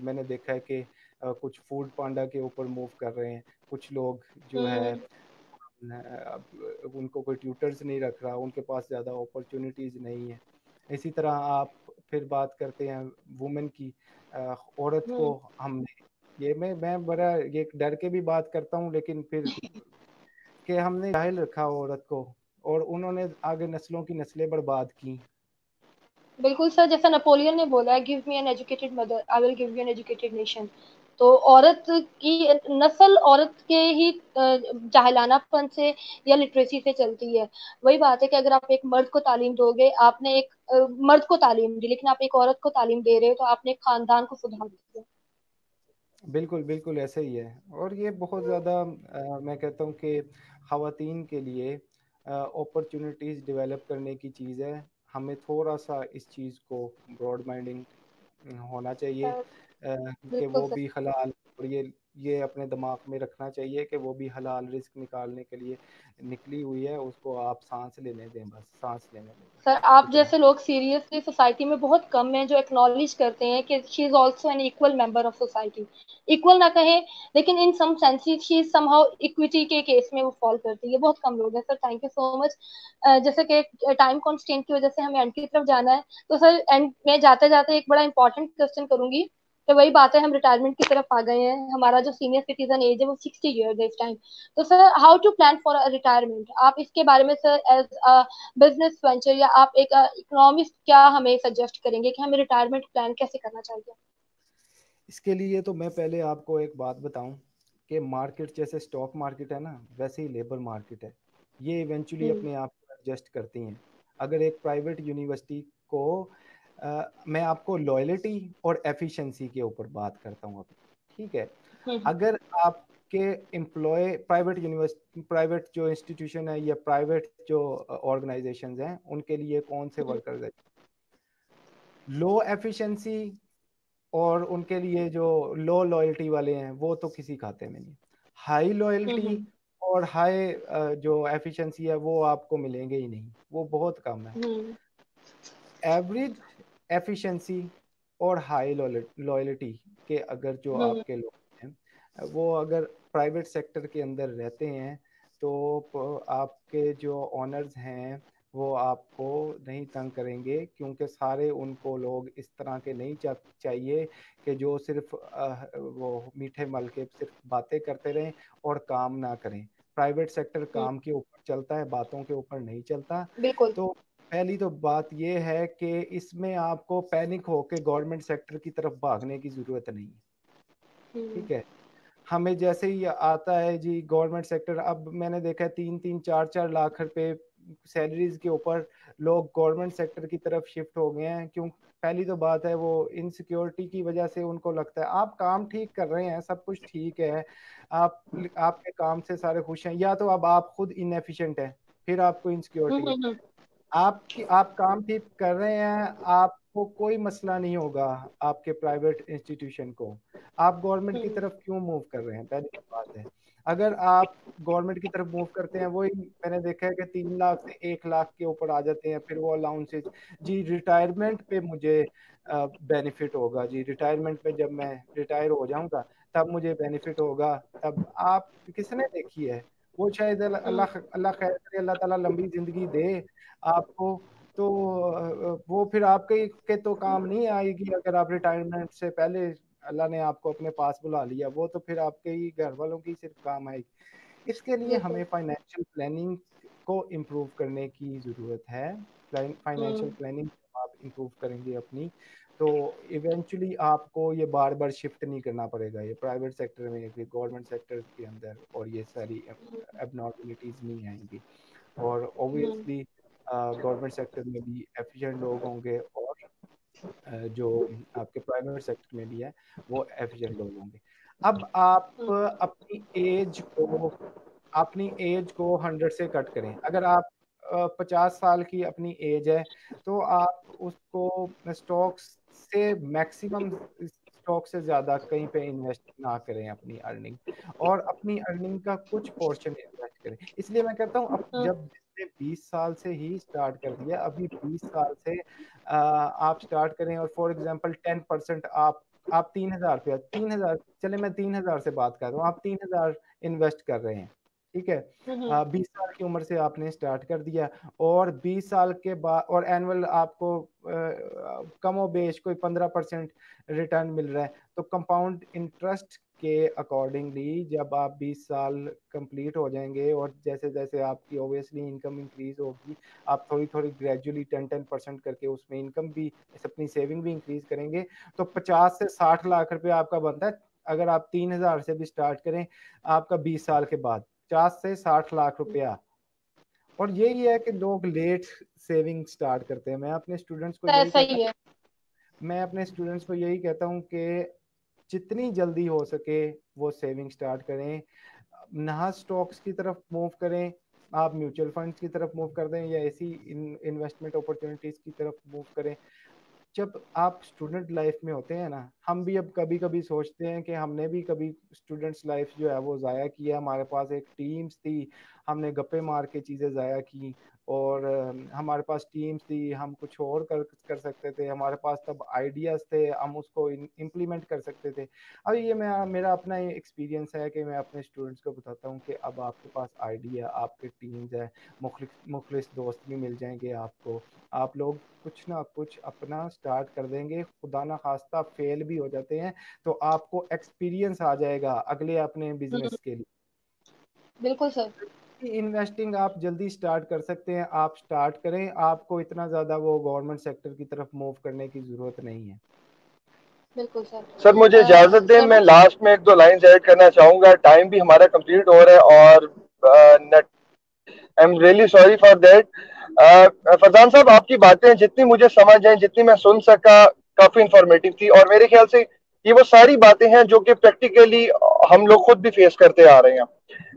मैंने देखा है कि कुछ फ़ूड पांडा के ऊपर मूव कर रहे हैं। कुछ लोग जो है हम्म। उनको कोई ट्यूटर्स नहीं रख रहा उनके पास ज़्यादा अपॉर्चुनिटीज़ नहीं है इसी तरह आप फिर बात करते हैं वुमेन की औरत को हम्म। हमने ये मैं मैं बड़ा ये डर के भी बात करता हूँ लेकिन फिर कि हमने जाहिल रखा औरत को और उन्होंने आगे नस्लों की नस्लें बर्बाद की बिल्कुल सर जैसा नेपोलियन ने बोला है give me an educated mother I will give you an educated nation तो औरत की नस्ल औरत के ही जाहलानापन से या लिटरेसी से चलती है। वही बात है कि अगर आप एक मर्द को तालीम दोगे आपने एक मर्द को तालीम दी लेकिन आप एक औरत को तालीम दे रहे हो तो आपने खानदान को सुधार दिया। बिल्कुल बिल्कुल ऐसे ही है। और ये बहुत ज़्यादा मैं कहता हूँ कि खातन के लिए अपॉर्चुनिटीज़ डेवलप करने की चीज़ है। हमें थोड़ा सा इस चीज़ को ब्रॉड माइंडिंग होना चाहिए। कि वो भी हलाल और ये ये अपने दिमाग में रखना चाहिए कि वो भी हलाल रिस्क निकालने के लिए निकली हुई है उसको आप सांस लेने दें बस सांस लेने दें सर आप जैसे लोग सीरियसली सोसाइटी में बहुत कम हैं जो एक्नॉलेज करते हैं कि she is also an equal member of society equal ना कहें लेकिन in some senses she is somehow equity के केस में वो फॉल करती है। बहुत कम लोग हैं। Sir thank you so much जैसे कि टाइम कॉन्स्टेंट की वजह से हमें एंड की तरफ़ जाना है। तो सर एंड में जाते जाते एक बड़ा इंपॉर्टेंट क्वेश्चन करूँगी। तो वही बात है हम रिटायरमेंट की तरफ़ आ गए हैं। हमारा जो सीनियर सिटीजन एज है वो सिक्सटी ईयर इस टाइम तो sir how to plan for retirement आप इसके बारे में sir as a business venture या आप एक इकोनॉमिस्ट क्या हमें सजेस्ट करेंगे कि हमें रिटायरमेंट प्लान कैसे करना चाहिए इसके लिए तो मैं पहले आपको एक बात बताऊँ कि मार्केट जैसे स्टॉक मार्केट है ना वैसे ही लेबर मार्केट है। ये इवेंचुअली हम्म। अपने आप को एडजस्ट करती हैं। अगर एक प्राइवेट यूनिवर्सिटी को मैं आपको लॉयलिटी और एफिशिएंसी के ऊपर बात करता हूँ अभी ठीक है? हम्म। अगर आपके एम्प्लॉय प्राइवेट यूनिवर्सिटी प्राइवेट जो इंस्टीट्यूशन है या प्राइवेट जो ऑर्गेनाइजेशन हैं उनके लिए कौन से वर्कर्स हम्म। है? लो एफिशिएंसी और उनके लिए जो लो लॉयल्टी वाले हैं वो तो किसी खाते में नहीं हाई लॉयल्टी हम्म, और हाई जो एफिशिएंसी है वो आपको मिलेंगे ही नहीं वो बहुत कम है। एवरेज एफिशिएंसी और हाई लॉयल्टी के अगर जो हम्म। आपके लोग हैं वो अगर प्राइवेट सेक्टर के अंदर रहते हैं तो आपके जो ऑनर्स हैं वो आपको नहीं तंग करेंगे क्योंकि सारे उनको लोग इस तरह के नहीं चा, चाहिए कि जो सिर्फ़ वो मीठे मल के सिर्फ़ बातें करते रहें और काम ना करें प्राइवेट सेक्टर हम्म। काम के ऊपर चलता है बातों के ऊपर नहीं चलता बिल्कुल तो पहली तो बात यह है कि इसमें आपको पैनिक होकर गवर्नमेंट सेक्टर की तरफ़ भागने की ज़रूरत नहीं है। हम्म। ठीक है? हमें जैसे ही आता है जी गवर्नमेंट सेक्टर अब मैंने देखा है तीन तीन चार चार लाख रुपए सैलरीज के ऊपर लोग गवर्नमेंट सेक्टर की तरफ़ शिफ्ट हो गए हैं। क्यों? पहली तो बात है वो इनसिक्योरिटी की वजह से उनको लगता है आप काम ठीक कर रहे हैं सब कुछ ठीक है आप आपके काम से सारे खुश हैं या तो अब आप खुद इनएफिशिएंट हैं फिर आपको इनसिक्योरिटी है आप आप काम ठीक कर रहे हैं आप आपको कोई मसला नहीं होगा आपके प्राइवेट इंस्टीट्यूशन को। आप गवर्नमेंट की तरफ़ क्यों मूव कर रहे हैं? पहली बात है। अगर आप गवर्नमेंट की तरफ़ मूव करते हैं वही मैंने देखा है कि तीन लाख से एक लाख के ऊपर आ जाते हैं फिर वो अलाउंसेज जी रिटायरमेंट पे मुझे बेनिफिट होगा। जी रिटायरमेंट पे जब मैं रिटायर हो जाऊँगा तब मुझे बेनिफिट होगा। तब आप किसने देखी है? वो शायद अल्लाह अल्लाह खैर अल्लाह ताला लंबी ज़िंदगी दे आपको। तो वो फिर आपके के तो काम नहीं आएगी अगर आप रिटायरमेंट से पहले अल्लाह ने आपको अपने पास बुला लिया वो तो फिर आपके ही घर वालों की सिर्फ़ काम आएगी। इसके लिए हमें फाइनेंशियल प्लानिंग को इम्प्रूव करने की ज़रूरत है। फाइनेंशियल प्लानिंग आप इम्प्रूव करेंगे अपनी। तो इवेंचुअली आपको ये बार बार शिफ्ट नहीं करना पड़ेगा ये प्राइवेट सेक्टर में गवर्नमेंट सेक्टर के अंदर और ये सारी एबनॉर्मलिटीज़ नहीं आएँगी। और ऑब्वियसली गवर्नमेंट सेक्टर में भी एफिशिएंट लोग होंगे और जो आपके प्राइवेट सेक्टर में भी है वो एफिशिएंट लोग होंगे। अब आप अपनी एज को अपनी एज को हंड्रेड से कट करें। अगर आप पचास साल की अपनी एज है तो आप उसको स्टॉक्स से मैक्सिमम स्टॉक से ज़्यादा कहीं पे इन्वेस्ट ना करें अपनी अर्निंग और अपनी अर्निंग का कुछ पोर्शन इन्वेस्ट करें इसलिए मैं कहता हूँ हाँ। जब जिसने 20 साल से ही स्टार्ट कर दिया अभी 20 साल से आ, आप स्टार्ट करें और फॉर एग्जांपल 10 परसेंट आप आप तीन हज़ार रुपया तीन हज़ार चले मैं तीन हज़ार से बात कर रहा हूँ आप तीन हज़ार इन्वेस्ट कर रहे हैं ठीक है? बीस साल की उम्र से आपने स्टार्ट कर दिया और बीस साल के बाद और एनुअल आपको कमो बेच कोई पंद्रह परसेंट रिटर्न मिल रहा है। तो कंपाउंड इंटरेस्ट के अकॉर्डिंगली जब आप 20 साल कंप्लीट हो जाएँगे और जैसे जैसे आपकी ओबियसली इनकम इंक्रीज होगी आप थोड़ी थोड़ी ग्रेजुअली टेन टेन परसेंट करके उसमें इनकम भी अपनी सेविंग भी इंक्रीज करेंगे तो 50 से 60 लाख रुपए आपका बनता है। अगर आप तीन हज़ार से भी स्टार्ट करें आपका 20 साल के बाद। पचास से साठ लाख रुपया। और यही है कि लोग लेट सेविंग स्टार्ट करते हैं। मैं अपने स्टूडेंट्स को सही है मैं अपने स्टूडेंट्स को यही कहता हूँ कि जितनी जल्दी हो सके वो सेविंग स्टार्ट करें। ना स्टॉक्स की तरफ़ मूव करें। आप म्यूचुअल फंड्स की तरफ़ मूव कर दें या ऐसी इन्वेस्टमेंट अपॉर्चुनिटीज़ की तरफ़ मूव करें। जब आप स्टूडेंट लाइफ में होते हैं ना, हम भी अब कभी कभी सोचते हैं कि हमने भी कभी स्टूडेंट्स लाइफ जो है वो ज़ाया किया। हमारे पास एक टीम्स थी, हमने गप्पे मार के चीज़ें ज़ाया की। और हमारे पास टीम्स थी हम कुछ और कर कर सकते थे हमारे पास तब आइडियाज़ थे हम उसको इम्प्लीमेंट कर सकते थे। अब ये मैं मेरा अपना एक्सपीरियंस है कि मैं अपने स्टूडेंट्स को बताता हूँ कि अब आपके पास आइडिया आपके टीम्स है मुखलिस दोस्त भी मिल जाएँगे आपको। आप लोग कुछ ना कुछ अपना स्टार्ट कर देंगे खुदा ना खास्ता फेल भी हो जाते हैं तो आपको एक्सपीरियंस आ जाएगा अगले अपने बिज़नेस के लिए। बिल्कुल सर। इन्वेस्टिंग आप जल्दी स्टार्ट कर सकते हैं आप स्टार्ट करें। आपको इतना ज़्यादा वो गवर्नमेंट सेक्टर की तरफ़ मूव करने की ज़रूरत नहीं है। बिल्कुल सर। सर मुझे इजाज़त दें मैं लास्ट में एक दो लाइंस ऐड करना चाहूँगा। टाइम भी हमारा कंप्लीट हो रहा है और net I am really sorry for that Farzan साहब आपकी बातें जितनी मुझे समझ है जितनी मैं सुन सका काफ़ी इंफॉर्मेटिव थी। और मेरे ख्याल से ये वो सारी बातें हैं जो कि प्रैक्टिकली हम लोग खुद भी फेस करते आ रहे हैं।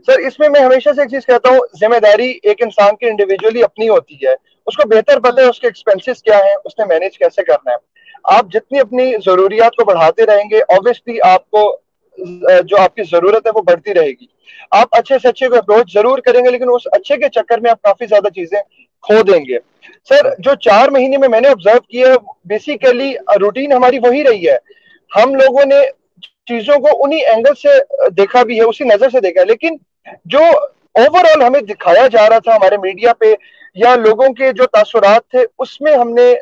सर इसमें मैं हमेशा से एक चीज़ कहता हूँ, ज़िम्मेदारी एक इंसान की इंडिविजुअली अपनी होती है। उसको बेहतर पता है उसके एक्सपेंसेस क्या है, उसने मैनेज कैसे करना है। आप जितनी अपनी जरूरियात को बढ़ाते रहेंगे ऑब्वियसली आपको जो आपकी ज़रूरत है वो बढ़ती रहेगी। आप अच्छे से अच्छे को अप्रोच ज़रूर करेंगे, लेकिन उस अच्छे के चक्कर में आप काफ़ी ज़्यादा चीज़ें खो देंगे। सर जो चार महीने में मैंने ऑब्ज़र्व किया है बेसिकली रूटीन हमारी वही रही है। हम लोगों ने चीज़ों को उन्हीं एंगल से देखा भी है, उसी नज़र से देखा है। लेकिन जो ओवरऑल हमें दिखाया जा रहा था हमारे मीडिया पे, या लोगों के जो तासुरात थे, उसमें हमने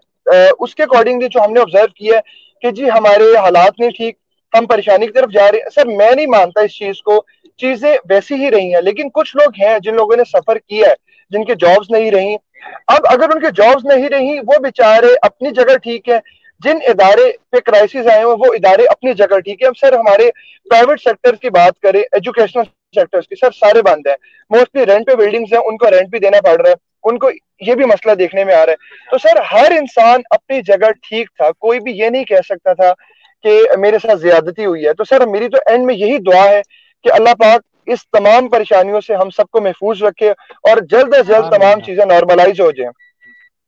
उसके अकॉर्डिंगली जो हमने ऑब्ज़र्व किया है कि जी हमारे हालात नहीं ठीक, हम परेशानी की तरफ़ जा रहे हैं। सर, मैं नहीं मानता इस चीज़ को, चीज़ें वैसी ही रही हैं, लेकिन कुछ लोग हैं जिन लोगों ने सफ़र किया है, जिनके जॉब्स नहीं रही। अब अगर उनके जॉब्स नहीं रही, वो बेचारे अपनी जगह ठीक है जिन इदारे पे क्राइसिस आए हैं वो इदारे अपनी जगह ठीक है? अब सर हमारे प्राइवेट सेक्टर की बात करें एजुकेशनल सेक्टर्स की सर सारे बंद है। मोस्टली रेंट पे बिल्डिंग्स हैं उनको रेंट भी देना पड़ रहा है। उनको ये भी मसला देखने में आ रहा है। तो सर हर इंसान अपनी जगह ठीक था। कोई भी ये नहीं कह सकता था कि मेरे साथ ज्यादती हुई है। तो सर मेरी तो एंड में यही दुआ है कि अल्लाह पाक इस तमाम परेशानियों से हम सबको महफूज रखे और जल्द अज जल्द तमाम चीज़ें नॉर्मलाइज हो जाए।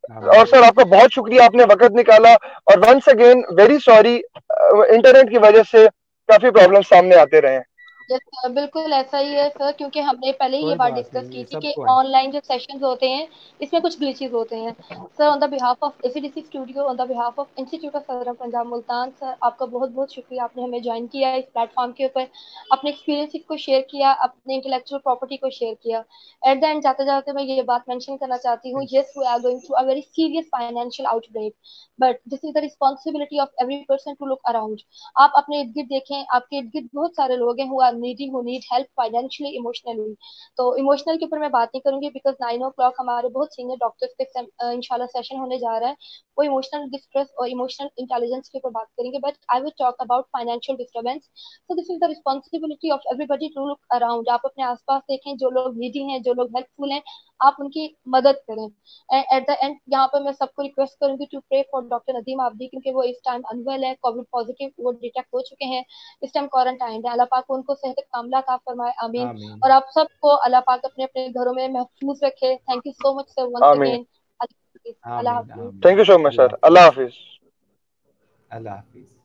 और सर, आपका बहुत शुक्रिया, आपने वक्त निकाला और once again very sorry internet की वजह से काफ़ी प्रॉब्लम सामने आते रहे। बिल्कुल ऐसा ही है सर क्योंकि हमने पहले ही ये बात डिस्कस की थी कि ऑनलाइन जो सेशंस होते हैं इसमें कुछ ग्लिचेस होते हैं। Sir on the behalf of ACDC studio on the behalf of institute of Sadar Punjab Multan sir आपका बहुत बहुत शुक्रिया आपने हमें ज्वाइन किया इस प्लेटफॉर्म के ऊपर। अपने एक्सपीरियंस को शेयर किया अपने इंटेलेक्चुअल प्रॉपर्टी को शेयर किया। एट द एंड जाते जाते मैं ये बात मेंशन करना चाहती हूँ yes we are going through a very serious financial outbreak but this is the responsibility of every person to look around आप अपने इर्द गिर्द देखें आपके इर्द गिर्द बहुत सारे लोग हैं needy who need help financially emotionally तो इमोशनल के ऊपर मैं बात नहीं करूँगी बिकॉज़ नाइन ओ क्लॉक हमारे बहुत सीनियर डॉक्टर्स के इंशाल्लाह सेशन होने जा रहा है। वो इमोशनल डिस्ट्रेस और इमोशनल इंटेलिजेंस के ऊपर बात करेंगे but I will talk about financial disturbance so this is the responsibility of everybody to look around आप अपने आसपास देखें, जो लोग नीडी हैं, जो लोग हेल्पफुल हैं, आप उनकी मदद करें। एट द एंड यहाँ पर मैं सबको रिक्वेस्ट करूँगी to pray for doctor Nadeem Abdi, क्योंकि वो इस टाइम अनवेल है कोविड पॉजिटिव वो डिटेक्ट हो चुके हैं। इस टाइम क्वारंटाइन है। अल्लाह पाक उनको सेहत कामला का फरमाए आमीन। और आप सबको अल्लाह पाक अपने अपने घरों में महफूज रखे। Thank you so much sir once again Allah Hafiz. Thank you so much sir अल्लाह हाफिज। अल्लाह हाफिज।